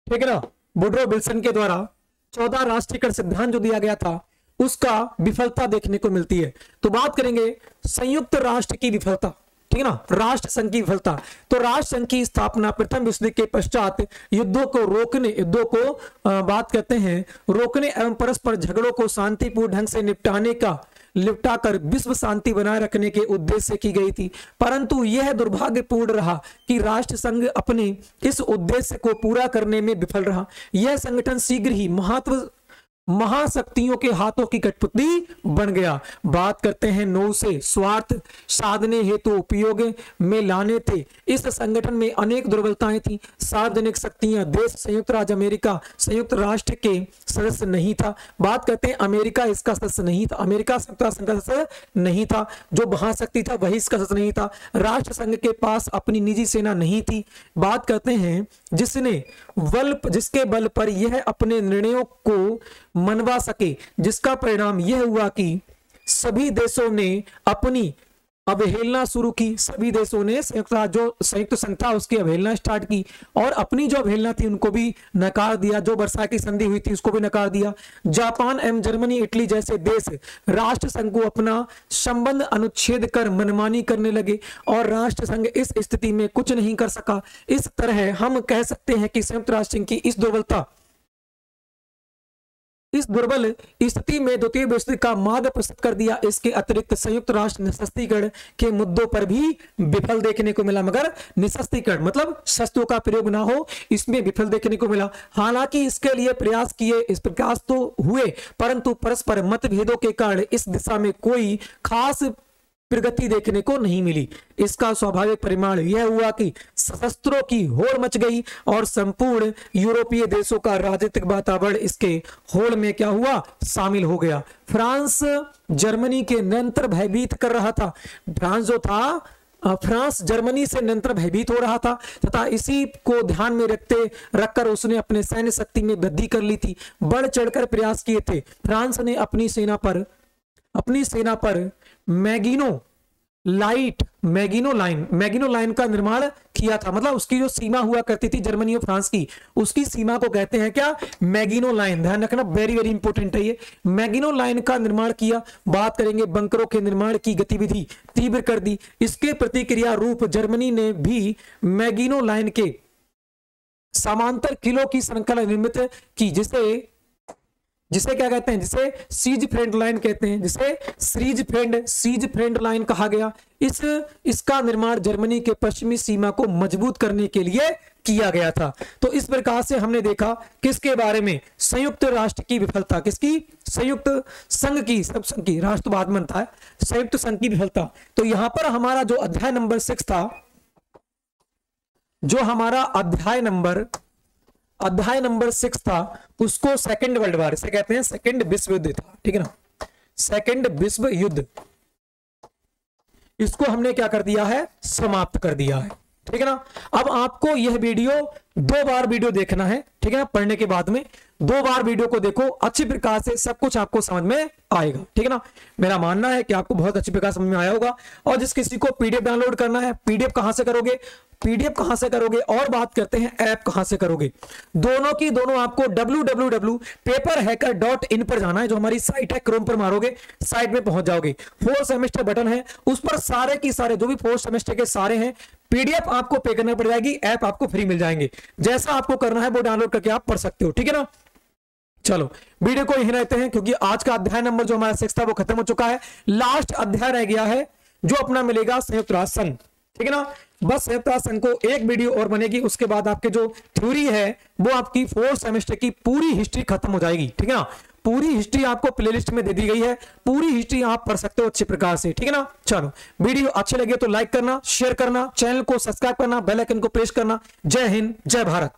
ठीक है ना? बुड्रो बिल्सन के द्वारा चौदह राष्ट्रीयकरण सिद्धांत जो दिया गया था उसका विफलता देखने को मिलती है। तो बात करेंगे संयुक्त राष्ट्र की विफलता, ठीक है ना? राष्ट्र संघ की विफलता। तो राष्ट्र संघ की स्थापना प्रथम विश्व के पश्चात युद्धों को रोकने, युद्धों को बात करते हैं, रोकने एवं परस्पर झगड़ों को शांतिपूर्ण ढंग से निपटाने का लिपटा कर विश्व शांति बनाए रखने के उद्देश्य से की गई थी। परंतु यह दुर्भाग्यपूर्ण रहा कि राष्ट्र संघ अपने इस उद्देश्य को पूरा करने में विफल रहा। यह संगठन शीघ्र ही महत्व महाशक्तियों के हाथों की कठपुतली बन गया। बात करते हैं नौ से। स्वार्थ साधने हेतु उपयोग में लाने थे। इस संगठन में अनेक दुर्बलताएँ थी। सार्वजनिक शक्तियाँ, देश संयुक्त राज्य अमेरिका, संयुक्त राष्ट्र के सदस्य नहीं था। बात करते हैं अमेरिका, इसका सदस्य नहीं था। अमेरिका संयुक्त राष्ट्र का सदस्य नहीं था। जो महाशक्ति था, वही इसका सदस्य नहीं था। राष्ट्र संघ के पास अपनी निजी सेना नहीं थी। बात करते हैं जिसने बल जिसके बल पर यह अपने निर्णयों को मनवा सके, जिसका परिणाम यह हुआ कि सभी देशों ने अपनी अवहेलना शुरू की। सभी देशों ने संयुक्त जो संयुक्त संघ उसकी अवहेलना स्टार्ट की। और अपनी जो अवहेलना थी, उनको भी नकार दिया। जो वर्षा की संधि हुई थी, उसको भी नकार दिया। जापान एवं जर्मनी, इटली जैसे देश राष्ट्र संघ को अपना संबंध अनुच्छेद कर मनमानी करने लगे और राष्ट्र संघ इस स्थिति में कुछ नहीं कर सका। इस तरह हम कह सकते हैं कि संयुक्त राष्ट्र की इस दुर्बलता इस दुर्बल स्थिति में द्वितीय विश्व का मार्ग प्रस्तुत कर दिया। इसके अतिरिक्त संयुक्त राष्ट्र निशस्तीकरण के मुद्दों पर भी विफल देखने को मिला, मगर निशस्तीकरण मतलब शस्त्रों का प्रयोग ना हो, इसमें विफल देखने को मिला। हालाँकि इसके लिए प्रयास किए, इस प्रयास तो हुए, परंतु परस्पर मतभेदों के कारण इस दिशा में कोई खास प्रगति देखने को नहीं मिली। इसका स्वाभाविक परिमाण यह हुआ कि सशस्त्रों की होड़ मच गई और संपूर्ण यूरोपीय देशों का राजनीतिक वातावरण इसके होड़ में क्या हुआ? शामिल हो गया। फ्रांस, जर्मनी के निरंतर भयभीत कर रहा था। फ्रांस जो था फ्रांस, जर्मनी से निरंतर भयभीत हो रहा था तथा इसी को ध्यान में रखते, रखकर उसने अपने सैन्य शक्ति में वृद्धि कर ली थी। बढ़ चढ़कर प्रयास किए थे। फ्रांस ने अपनी सेना पर, अपनी सेना पर Maginot light, Maginot line Maginot line का निर्माण किया था। मतलब उसकी जो सीमा हुआ करती थी जर्मनी और फ्रांस की, उसकी सीमा को कहते हैं क्या? Maginot line. ध्यान रखना वेरी वेरी इंपॉर्टेंट है ये। मैगिनो लाइन का निर्माण किया, बात करेंगे बंकरों के निर्माण की गतिविधि, तीव्र कर दी। इसके प्रतिक्रिया रूप जर्मनी ने भी मैगिनो लाइन के समांतर किलो की श्रृंखला निर्मित की, जिसे जिसे क्या कहते हैं? जिसे सीज फ्रेंड लाइन कहते हैं, जिसे Siegfried Siegfried line कहा गया। इस, इसका निर्माण जर्मनी के पश्चिमी सीमा को मज़बूत करने के लिए किया गया था। तो इस प्रकार से हमने देखा किसके बारे में? संयुक्त राष्ट्र की विफलता। किसकी? संयुक्त संघ की, सब संघ की, राष्ट्रवाद बनता है संयुक्त संघ की विफलता। तो यहाँ पर हमारा जो अध्याय नंबर सिक्स था, जो हमारा अध्याय नंबर अध्याय नंबर सिक्स था, उसको सेकेंड वर्ल्ड वार इसे कहते हैं सेकंड विश्व युद्ध था, ठीक है ना? सेकंड विश्व युद्ध। इसको हमने क्या कर दिया है? समाप्त कर दिया है। ठीक है ना? अब आपको यह वीडियो दो बार वीडियो देखना है, ठीक है ना? पढ़ने के बाद में दो बार वीडियो को देखो, अच्छी प्रकार से सब कुछ आपको समझ में आएगा, ठीक है ना? मेरा मानना है कि आपको बहुत अच्छी प्रकार समझ में आया होगा, और जिस किसी को पीडीएफ डाउनलोड करना है, पीडीएफ कहाँ से करोगे? पीडीएफ कहाँ से करोगे? और बात करते हैं, ऐप कहाँ से करोगे? दोनों की दोनों आपको डब्ल्यू पर जाना है, जो हमारी साइट है क्रोम पर मारोगे साइट में पहुँच जाओगे। फोर्थ सेमेस्टर बटन है, उस पर सारे की सारे, जो भी फोर्थ सेमेस्टर के सारे हैं पीडीएफ आपको पे करना पड़ जाएगी ऐप आपको फ्री मिल जाएँगे। जैसा आपको करना है वो डाउनलोड करके आप पढ़ सकते हो, ठीक है ना? चलो वीडियो को यही रहते हैं, क्योंकि आज का अध्याय नंबर जो हमारा सिक्स था, वो खत्म हो चुका है। लास्ट अध्याय रह गया है, जो अपना मिलेगा संयुक्त राष्ट्र संघ, ठीक है ना? बस संयुक्त राष्ट्र संघ को एक वीडियो और बनेगी, उसके बाद आपके जो थ्योरी है, वो आपकी फोर्थ सेमेस्टर की पूरी हिस्ट्री खत्म हो जाएगी, ठीक है ना? पूरी हिस्ट्री आपको प्लेलिस्ट में दे दी गई है। पूरी हिस्ट्री आप पढ़ सकते हो अच्छे प्रकार से, ठीक है ना? चलो, वीडियो अच्छे लगे तो लाइक करना शेयर करना चैनल को सब्सक्राइब करना बेल आइकन को प्रेस करना। जय हिंद, जय भारत।